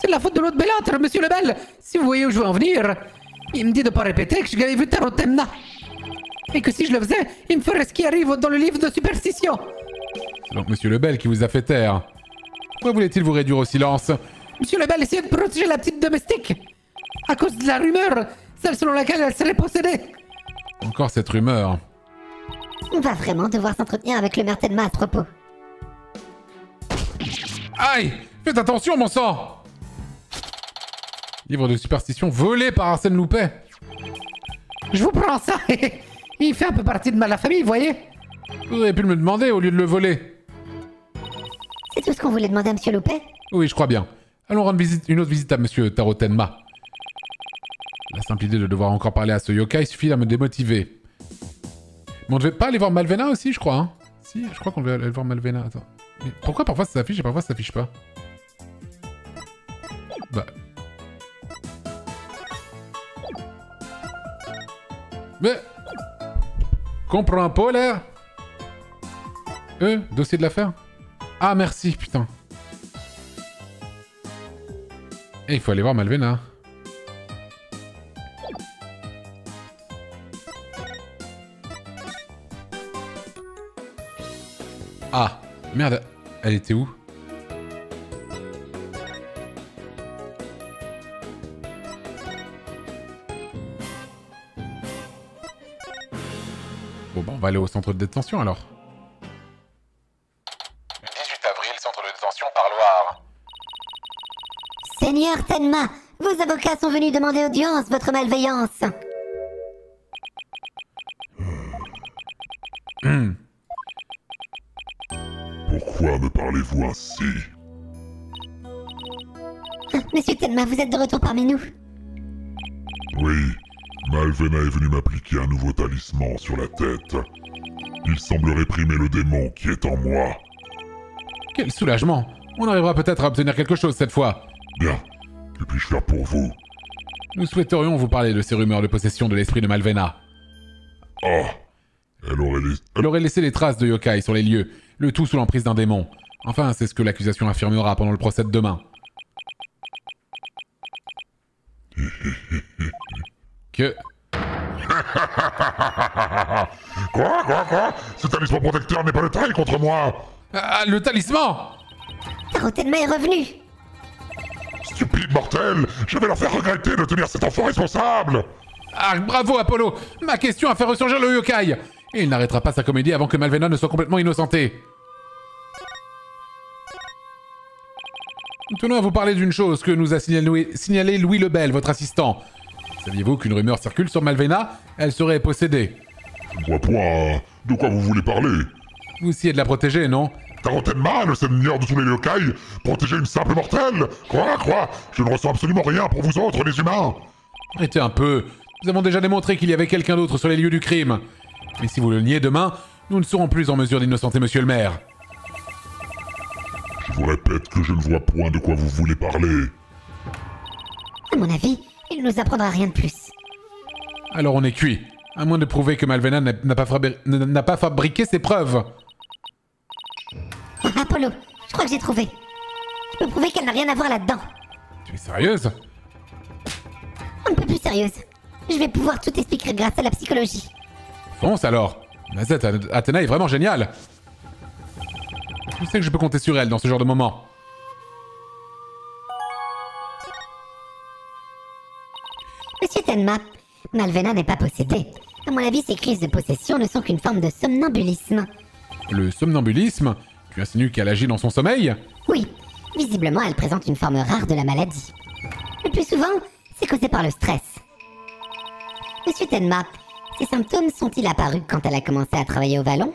[SPEAKER 7] C'est de la faute de l'autre belâtre, monsieur Lebel. Si vous voyez où je veux en venir, il me dit de pas répéter que j'avais vu Tarotemna. Et que si je le faisais, il me ferait ce qui arrive dans le livre de superstition.
[SPEAKER 1] C'est donc monsieur Lebel qui vous a fait taire. Pourquoi voulait-il vous réduire au silence?
[SPEAKER 7] Monsieur Lebel essayait de protéger la petite domestique. À cause de la rumeur, celle selon laquelle elle serait possédée.
[SPEAKER 1] Encore cette rumeur.
[SPEAKER 3] On va vraiment devoir s'entretenir avec le maire Tenma à ce propos.
[SPEAKER 1] Aïe Faites attention, mon sang Livre de superstition volé par Arsène Loupet.
[SPEAKER 7] Je vous prends ça. il fait un peu partie de ma la famille, vous voyez
[SPEAKER 1] Vous auriez pu me le demander au lieu de le voler.
[SPEAKER 3] C'est tout ce qu'on voulait demander à Monsieur Loupet
[SPEAKER 1] Oui, je crois bien. Allons rendre visite, une autre visite à Monsieur Tarotenma. La simple idée de devoir encore parler à ce yokai suffit à me démotiver. Mais on devait pas aller voir Malvena aussi, je crois. Hein si, je crois qu'on devait aller voir Malvena. Attends. Mais pourquoi parfois ça s'affiche et parfois ça s'affiche pas? Bah. Mais. Comprends pas là Euh, dossier de l'affaire? Ah merci, putain. Et il faut aller voir Malvena. Merde, elle était où Bon bah on va aller au centre de détention alors.
[SPEAKER 2] 18 avril, centre de détention par Loire.
[SPEAKER 3] Seigneur Tenma, vos avocats sont venus demander audience, votre malveillance.
[SPEAKER 4] Pourquoi me parlez-vous ainsi
[SPEAKER 3] Monsieur Tenma, vous êtes de retour parmi nous.
[SPEAKER 4] Oui, Malvena est venu m'appliquer un nouveau talisman sur la tête. Il semble réprimer le démon qui est en moi.
[SPEAKER 1] Quel soulagement On arrivera peut-être à obtenir quelque chose cette fois.
[SPEAKER 4] Bien, que puis-je faire pour vous?
[SPEAKER 1] Nous souhaiterions vous parler de ces rumeurs de possession de l'esprit de Malvena.
[SPEAKER 4] Ah Elle aurait les...
[SPEAKER 1] Elle aurait laissé les traces de yokai sur les lieux, le tout sous l'emprise d'un démon. Enfin, c'est ce que l'accusation affirmera pendant le procès de demain. que...
[SPEAKER 4] Quoi Quoi Quoi? Ce talisman protecteur n'est pas de taille contre moi!
[SPEAKER 1] Ah, le talisman!
[SPEAKER 3] Taro Tenma est revenu.
[SPEAKER 4] Stupide mortel! Je vais leur faire regretter de tenir cet enfant responsable!
[SPEAKER 1] Ah, bravo Apollo! Ma question a fait ressurgir le yokai Et il n'arrêtera pas sa comédie avant que Malvena ne soit complètement innocenté. Nous tenons à vous parler d'une chose que nous a signalé, signalé Louis Lebel, votre assistant. Saviez-vous qu'une rumeur circule sur Malvena? Elle serait possédée.
[SPEAKER 4] Je ne vois point... De quoi vous voulez parler?
[SPEAKER 1] Vous essayez de la protéger, non?
[SPEAKER 4] Tarotenma, le seigneur de tous les yokai, protéger une simple mortelle Quoi Quoi Je ne ressens absolument rien pour vous autres, les humains
[SPEAKER 1] Arrêtez un peu. Nous avons déjà démontré qu'il y avait quelqu'un d'autre sur les lieux du crime. Mais si vous le niez demain, nous ne serons plus en mesure d'innocenter monsieur le maire.
[SPEAKER 4] Je vous répète que je ne vois point de quoi vous voulez parler.
[SPEAKER 3] À mon avis, il ne nous apprendra rien de plus.
[SPEAKER 1] Alors on est cuit. À moins de prouver que Malvena n'a fabri- pas fabriqué ses preuves.
[SPEAKER 3] Ah, Apollo, je crois que j'ai trouvé. Je peux prouver qu'elle n'a rien à voir là-dedans.
[SPEAKER 1] Tu es sérieuse?
[SPEAKER 3] On ne peut plus sérieuse. Je vais pouvoir tout expliquer grâce à la psychologie.
[SPEAKER 1] Fonce alors Mazette Athéna est vraiment géniale Je sais que je peux compter sur elle dans ce genre de moment?
[SPEAKER 3] Monsieur Tenma, Malvena n'est pas possédée. À mon avis, ces crises de possession ne sont qu'une forme de somnambulisme.
[SPEAKER 1] Le somnambulisme? Tu insinues qu'elle agit dans son sommeil?
[SPEAKER 3] Oui, visiblement, elle présente une forme rare de la maladie. Le plus souvent, c'est causé par le stress. Monsieur Tenma, ces symptômes sont-ils apparus quand elle a commencé à travailler au vallon?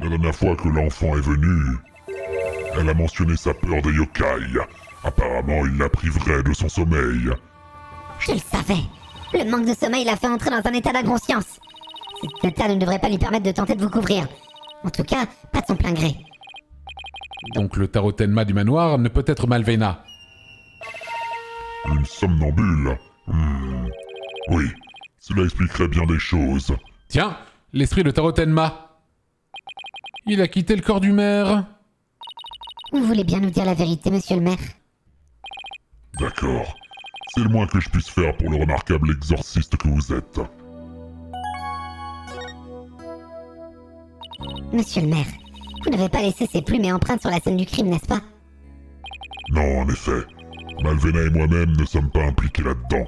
[SPEAKER 4] La dernière fois que l'enfant est venu, elle a mentionné sa peur des yokai. Apparemment, il la priverait de son sommeil.
[SPEAKER 3] Je le savais. Le manque de sommeil l'a fait entrer dans un état d'inconscience. Cet état ne devrait pas lui permettre de tenter de vous couvrir. En tout cas, pas de son plein gré.
[SPEAKER 1] Donc le tarot Tenma du manoir ne peut être Malvena.
[SPEAKER 4] Une somnambule Hmm. Oui, cela expliquerait bien des choses.
[SPEAKER 1] Tiens, l'esprit de tarot Tenma. Il a quitté le corps du maire.
[SPEAKER 3] Vous voulez bien nous dire la vérité, monsieur le maire?
[SPEAKER 4] D'accord. C'est le moins que je puisse faire pour le remarquable exorciste que vous êtes.
[SPEAKER 3] Monsieur le maire, vous n'avez pas laissé ces plumes et empreintes sur la scène du crime, n'est-ce pas?
[SPEAKER 4] Non, en effet. Malvena et moi-même ne sommes pas impliqués là-dedans.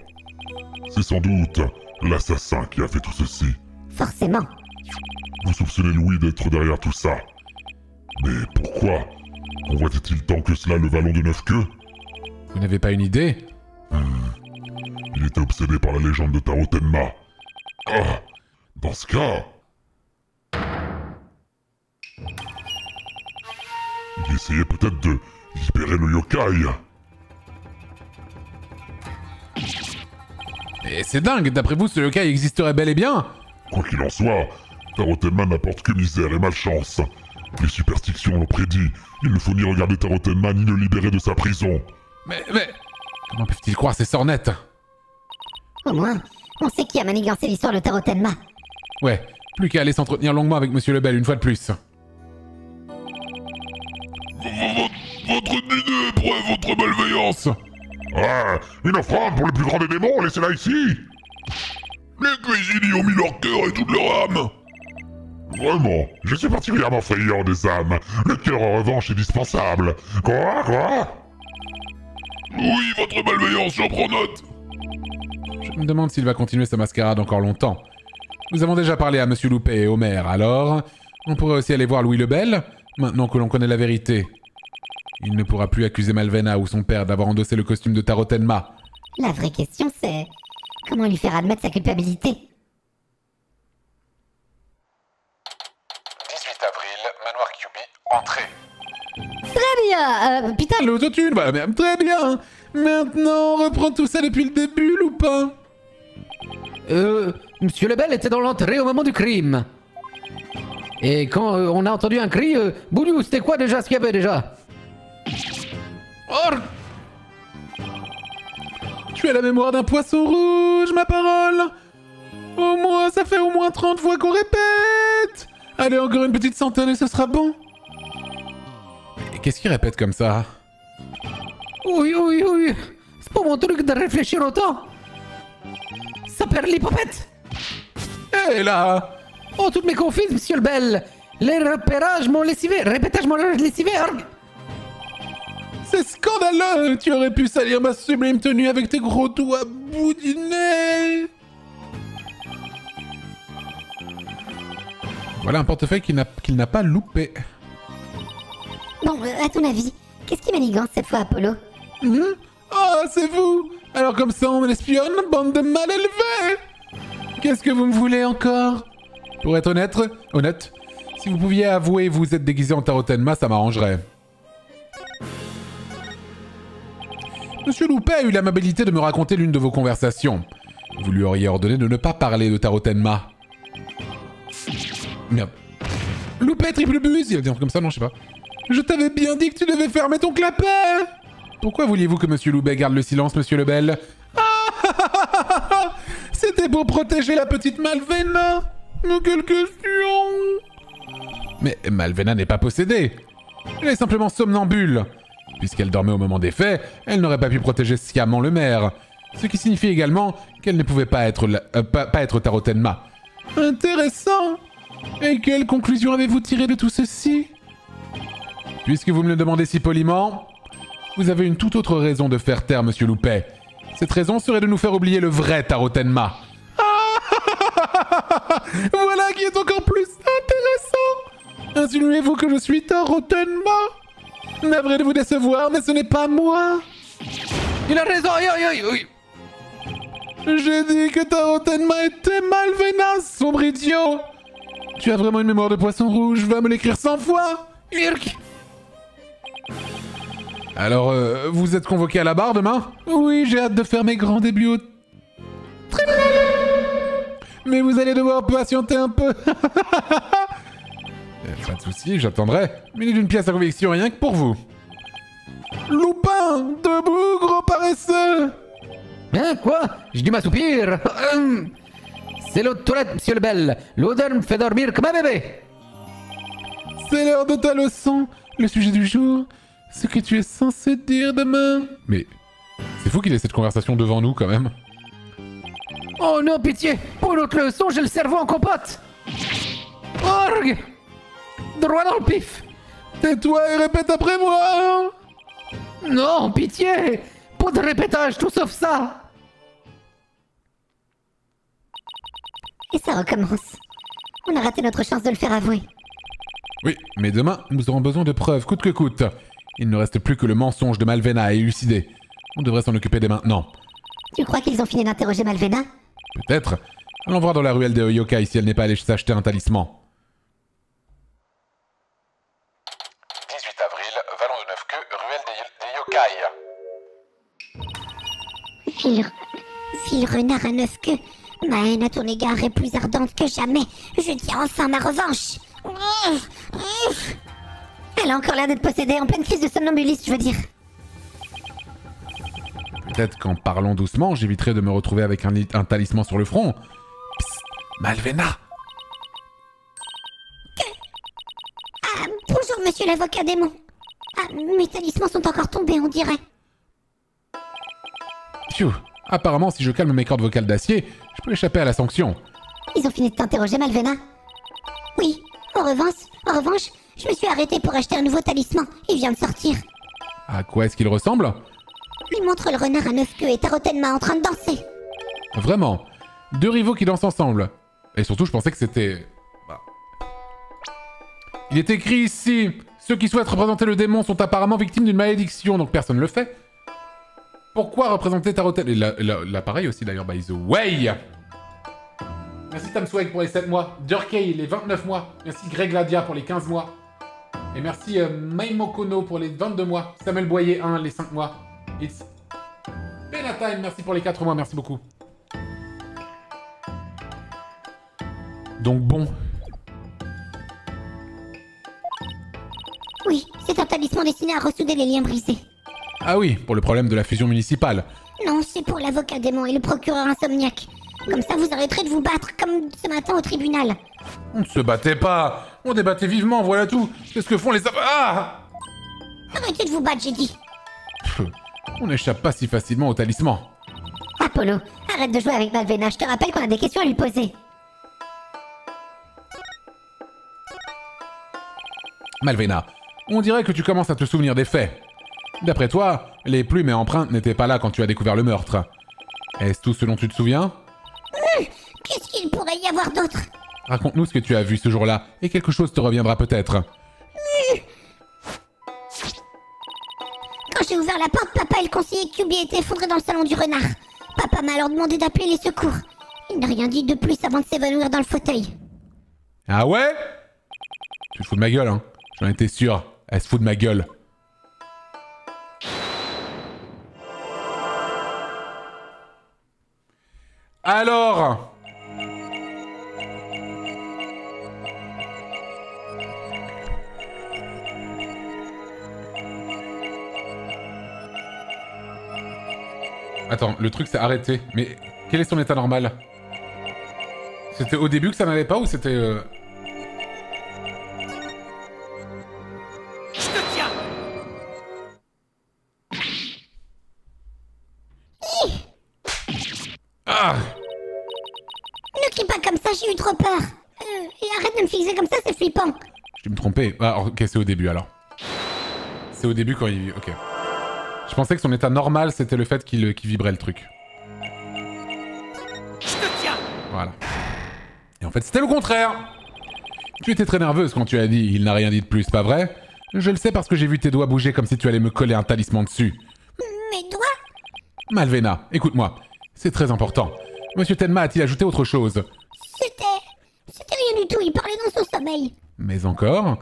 [SPEAKER 4] C'est sans doute l'assassin qui a fait tout ceci.
[SPEAKER 3] Forcément.
[SPEAKER 4] Vous soupçonnez Louis d'être derrière tout ça. Mais pourquoi Convoitait-il tant que cela le vallon de neuf queues?
[SPEAKER 1] Vous n'avez pas une idée?
[SPEAKER 4] Il était obsédé par la légende de Taro Tenma. Ah Dans ce cas... Il essayait peut-être de libérer le yokai.
[SPEAKER 1] Et c'est dingue, d'après vous, ce yokai existerait bel et bien
[SPEAKER 4] Quoi qu'il en soit, Taro Tenma n'apporte que misère et malchance. Les superstitions l'ont prédit. Il ne faut ni regarder Taro Tenma ni le libérer de sa prison.
[SPEAKER 1] Mais, mais... Comment peuvent-ils croire ces sornettes?
[SPEAKER 3] Au moins, on sait qui a manigancé l'histoire de Tarot Tenma.
[SPEAKER 1] Ouais, plus qu'à aller s'entretenir longuement avec Monsieur Lebel une fois de plus.
[SPEAKER 4] Votre idée preuve votre malveillance Ah Une offrande pour le plus grand des démons, laissez-la ici Les cuisiniers ont mis leur cœur et toute leur âme Vraiment, je suis particulièrement friand des âmes. Le cœur, en revanche, est dispensable. Quoi Quoi? Oui, votre malveillance, j'en prends note
[SPEAKER 1] Je me demande s'il va continuer sa mascarade encore longtemps. Nous avons déjà parlé à Monsieur Loupé et Homer, alors... On pourrait aussi aller voir Louis Lebel, maintenant que l'on connaît la vérité. Il ne pourra plus accuser Malvena ou son père d'avoir endossé le costume de Tarot Tenma.
[SPEAKER 3] La vraie question, c'est comment lui faire admettre sa culpabilité?
[SPEAKER 2] 18 avril, Manoir QB, entrée.
[SPEAKER 3] Très bien euh, Putain,
[SPEAKER 1] L'autotune, voilà, mais très bien Maintenant, on reprend tout ça depuis le début, Loupin
[SPEAKER 7] Euh, Monsieur Lebel était dans l'entrée au moment du crime. Et quand euh, on a entendu un cri, euh, Boulou, c'était quoi déjà ce qu'il y avait déjà?
[SPEAKER 1] Or Tu as la mémoire d'un poisson rouge, ma parole Au moins, ça fait au moins 30 fois qu'on répète Allez, encore une petite centaine et ce sera bon Et Qu'est-ce qu'il répète comme ça?
[SPEAKER 7] Oui, oui, oui. C'est pas mon truc de réfléchir autant. Ça perd l'hypopète.
[SPEAKER 1] Et là
[SPEAKER 7] Oh, toutes mes confises, monsieur le bel. Les repérages m'ont lessivé. Répétage m'ont lessivé. orgue.
[SPEAKER 1] Tu aurais pu salir ma sublime tenue avec tes gros doigts boudinés Voilà un portefeuille qu'il n'a pas loupé.
[SPEAKER 3] bon, euh, à ton avis, qu'est-ce qui manigance cette fois Apollo?
[SPEAKER 1] Mhm. Oh, c'est vous Alors comme ça, on l'espionne, bande de mal élevés Qu'est-ce que vous me voulez encore? Pour être honnête, honnête, si vous pouviez avouer vous êtes déguisé en Tarot Tenma, ça m'arrangerait. Monsieur Loupé a eu l'amabilité de me raconter l'une de vos conversations. Vous lui auriez ordonné de ne pas parler de Tarot Tenma. Merde. Loupé triple buse Il a dit un truc comme ça, non, je sais pas. Je t'avais bien dit que tu devais fermer ton clapet Pourquoi vouliez-vous que Monsieur Loubet garde le silence, Monsieur Lebel? Ah C'était pour protéger la petite Malvena quelle question Mais Malvena n'est pas possédée. Elle est simplement somnambule. Puisqu'elle dormait au moment des faits, elle n'aurait pas pu protéger sciemment le maire. Ce qui signifie également qu'elle ne pouvait pas être, euh, pas, être Tarot Tenma. Intéressant Et quelle conclusion avez-vous tiré de tout ceci? Puisque vous me le demandez si poliment, vous avez une toute autre raison de faire taire Monsieur Loupet. Cette raison serait de nous faire oublier le vrai Tarot Tenma. Ah voilà qui est encore plus intéressant Insinuez-vous que je suis Tarot Tenma Navré de vous décevoir, mais ce n'est pas moi.
[SPEAKER 7] Il a raison. Oui, oui, oui.
[SPEAKER 1] J'ai dit que ta Rotenma était Malvena, sombre idiot. Tu as vraiment une mémoire de poisson rouge, va me l'écrire 100 fois.
[SPEAKER 7] Urk
[SPEAKER 1] Alors, euh, vous êtes convoqué à la barre demain? Oui, j'ai hâte de faire mes grands débuts au tribunal. Mais vous allez devoir patienter un peu Euh, Pas de soucis, j'attendrai. Minute d'une pièce à conviction rien que pour vous. Loupin Debout, gros paresseux
[SPEAKER 7] Hein, quoi? J'ai dû m'assoupir. C'est l'eau de toilette, monsieur le bel. L'odeur me fait dormir comme un bébé.
[SPEAKER 1] C'est l'heure de ta leçon. Le sujet du jour, ce que tu es censé dire demain. Mais c'est fou qu'il ait cette conversation devant nous quand même.
[SPEAKER 7] Oh non, pitié Pour une autre leçon, j'ai le cerveau en compote Orgue Droit dans le pif
[SPEAKER 1] Tais-toi et répète après moi.
[SPEAKER 7] Non, pitié Pas de répétage, tout sauf ça
[SPEAKER 3] Et ça recommence. On a raté notre chance de le faire avouer.
[SPEAKER 1] Oui, mais demain, nous aurons besoin de preuves coûte que coûte. Il ne reste plus que le mensonge de Malvena à élucider. On devrait s'en occuper dès maintenant.
[SPEAKER 3] Tu crois qu'ils ont fini d'interroger Malvena?
[SPEAKER 1] Peut-être. Allons voir dans la ruelle des yokai si elle n'est pas allée s'acheter un talisman.
[SPEAKER 2] 18 avril, Vallon de Neuf-Queue, ruelle
[SPEAKER 3] Fille, fille renard à neuf queues. Ma haine à ton égard est plus ardente que jamais. Je tiens enfin ma revanche. Elle a encore l'air d'être possédée en pleine crise de somnambulisme, je veux dire.
[SPEAKER 1] Peut-être qu'en parlant doucement, j'éviterai de me retrouver avec un, li- un talisman sur le front. Psst, Malvena
[SPEAKER 3] Ah, bonjour, monsieur l'avocat démon. Ah, mes talismans sont encore tombés, on dirait.
[SPEAKER 1] Apparemment, si je calme mes cordes vocales d'acier, je peux échapper à la sanction.
[SPEAKER 3] Ils ont fini de t'interroger, Malvena Oui. En revanche, en revanche, je me suis arrêté pour acheter un nouveau talisman. Il vient de sortir.
[SPEAKER 1] À quoi est-ce qu'il ressemble?
[SPEAKER 3] Il montre le renard à neuf queues et Tarotenma en train de danser.
[SPEAKER 1] Vraiment. Deux rivaux qui dansent ensemble. Et surtout, je pensais que c'était... bah. Il est écrit ici Ceux qui souhaitent représenter le démon sont apparemment victimes d'une malédiction, donc personne ne le fait. Pourquoi représenter Tarotel Et la- la- l'appareil aussi d'ailleurs, by the way. Merci Tamswag pour les 7 mois, Durkey les 29 mois, merci Greg Ladia pour les 15 mois, et merci euh, Maimokono pour les 22 mois, Samuel Boyer 1 les 5 mois, It's Benatime, merci pour les 4 mois, merci beaucoup. Donc bon,
[SPEAKER 3] Oui, c'est un talisman destiné à ressouder les liens brisés.
[SPEAKER 1] Ah oui, pour le problème de la fusion municipale.
[SPEAKER 3] Non, c'est pour l'avocat démon et le procureur insomniaque. Comme ça, vous arrêterez de vous battre comme ce matin au tribunal.
[SPEAKER 1] On ne se battait pas, on débattait vivement, voilà tout. C'est ce que font les... Ah
[SPEAKER 3] Arrêtez de vous battre, j'ai dit.
[SPEAKER 1] Pff, On n'échappe pas si facilement au talisman.
[SPEAKER 3] Apollo, arrête de jouer avec Malvena. Je te rappelle qu'on a des questions à lui poser.
[SPEAKER 1] Malvena, on dirait que tu commences à te souvenir des faits. D'après toi, les plumes et empreintes n'étaient pas là quand tu as découvert le meurtre. Est-ce tout ce dont tu te souviens?
[SPEAKER 3] Qu'est-ce qu'il pourrait y avoir d'autre?
[SPEAKER 1] Raconte-nous ce que tu as vu ce jour-là, et quelque chose te reviendra peut-être.
[SPEAKER 3] Quand j'ai ouvert la porte, papa et le conseiller Cubi étaient effondrés dans le salon du renard. Papa m'a alors demandé d'appeler les secours. Il n'a rien dit de plus avant de s'évanouir dans le fauteuil.
[SPEAKER 1] Ah ouais? Tu te fous de ma gueule, hein? J'en étais sûr. Elle se fout de ma gueule. Alors Attends, le truc s'est arrêté. Mais quel est son état normal? C'était au début que ça n'allait pas ou c'était... euh, Je. Ah, ok, c'est au début alors. C'est au début quand il... Ok. Je pensais que son état normal, c'était le fait qu'il qu'il vibrait le truc. Voilà. Et en fait, c'était le contraire Tu étais très nerveuse quand tu as dit « il n'a rien dit de plus », pas vrai? Je le sais parce que j'ai vu tes doigts bouger comme si tu allais me coller un talisman dessus.
[SPEAKER 3] Mes doigts?
[SPEAKER 1] Malvena, écoute-moi. C'est très important. Monsieur Tenma a-t-il ajouté autre chose?
[SPEAKER 3] C'était. C'était rien du tout, il parlait dans son sommeil.
[SPEAKER 1] Mais encore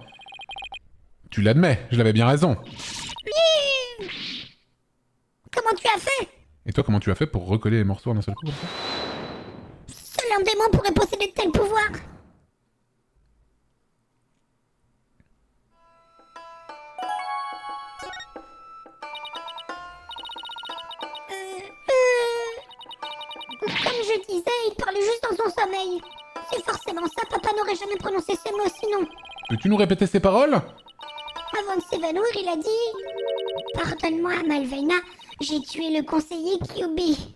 [SPEAKER 1] Tu l'admets, je l'avais bien raison.
[SPEAKER 3] Comment tu as fait?
[SPEAKER 1] Et toi, comment tu as fait pour recoller les morceaux en un seul coup
[SPEAKER 3] Seul un démon pourrait posséder de tels pouvoirs. Euh, euh, Comme je disais, il parlait juste dans son sommeil. C'est forcément ça, papa n'aurait jamais prononcé ces mots sinon.
[SPEAKER 1] Peux-tu nous répéter ces paroles?
[SPEAKER 3] Avant de s'évanouir, il a dit Pardonne-moi, Malvena, j'ai tué le conseiller Kyubi.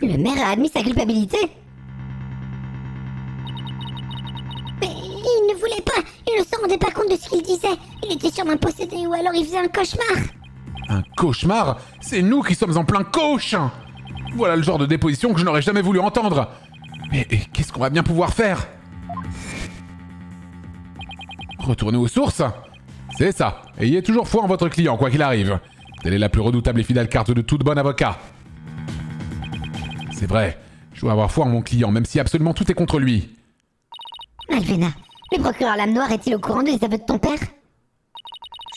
[SPEAKER 3] Le maire a admis sa culpabilité rendait pas compte de ce qu'il disait. Il était sûrement possédé ou alors il faisait un cauchemar.
[SPEAKER 1] Un cauchemar C'est nous qui sommes en plein coach Voilà le genre de déposition que je n'aurais jamais voulu entendre. Mais qu'est-ce qu'on va bien pouvoir faire? Retournez aux sources C'est ça. Ayez toujours foi en votre client, quoi qu'il arrive. Telle est la plus redoutable et fidèle carte de toute bonne avocat. C'est vrai. Je dois avoir foi en mon client, même si absolument tout est contre lui.
[SPEAKER 3] Malvena, le procureur Lame Noire est-il au courant des aveux de ton père?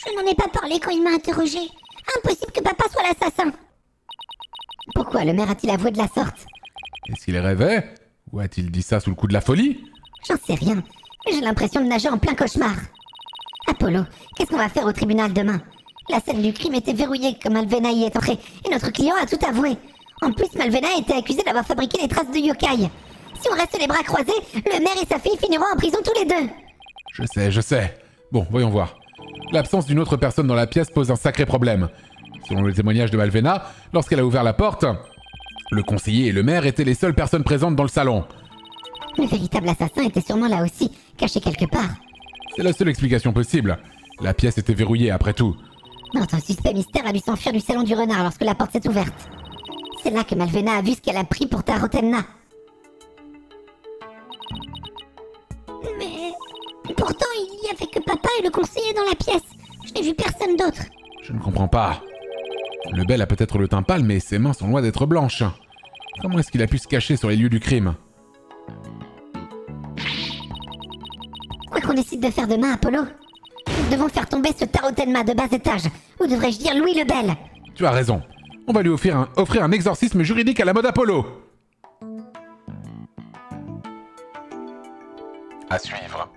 [SPEAKER 3] Je n'en ai pas parlé quand il m'a interrogé. Impossible que papa soit l'assassin. Pourquoi le maire a-t-il avoué de la sorte?
[SPEAKER 1] Est-ce qu'il rêvait? Ou a-t-il dit ça sous le coup de la folie?
[SPEAKER 3] J'en sais rien, mais j'ai l'impression de nager en plein cauchemar. Apollo, qu'est-ce qu'on va faire au tribunal demain? La scène du crime était verrouillée quand Malvena y est entrée, et notre client a tout avoué. En plus, Malvena a été accusé d'avoir fabriqué les traces de yokai. Si on reste les bras croisés, le maire et sa fille finiront en prison tous les deux.
[SPEAKER 1] Je sais, je sais. Bon, voyons voir. L'absence d'une autre personne dans la pièce pose un sacré problème. Selon le témoignage de Malvena, lorsqu'elle a ouvert la porte, le conseiller et le maire étaient les seules personnes présentes dans le salon.
[SPEAKER 3] Le véritable assassin était sûrement là aussi, caché quelque part.
[SPEAKER 1] C'est la seule explication possible. La pièce était verrouillée après tout.
[SPEAKER 3] Notre suspect mystère a dû s'enfuir du salon du renard lorsque la porte s'est ouverte. C'est là que Malvena a vu ce qu'elle a pris pour Tarotenna. Mais pourtant, il y avait que papa et le conseiller dans la pièce. Je n'ai vu personne d'autre.
[SPEAKER 1] Je ne comprends pas. Le bel a peut-être le teint pâle, mais ses mains sont loin d'être blanches. Comment est-ce qu'il a pu se cacher sur les lieux du crime?
[SPEAKER 3] Quoi qu'on décide de faire demain, Apollo, nous devons faire tomber ce Tarotenma de bas étage. Ou devrais-je dire Louis le Bel?
[SPEAKER 1] Tu as raison. On va lui offrir un, offrir un exorcisme juridique à la mode Apollo. À suivre.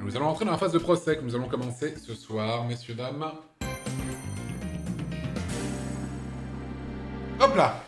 [SPEAKER 1] Nous allons entrer dans la phase de procès que nous allons commencer ce soir, messieurs, dames. Hop là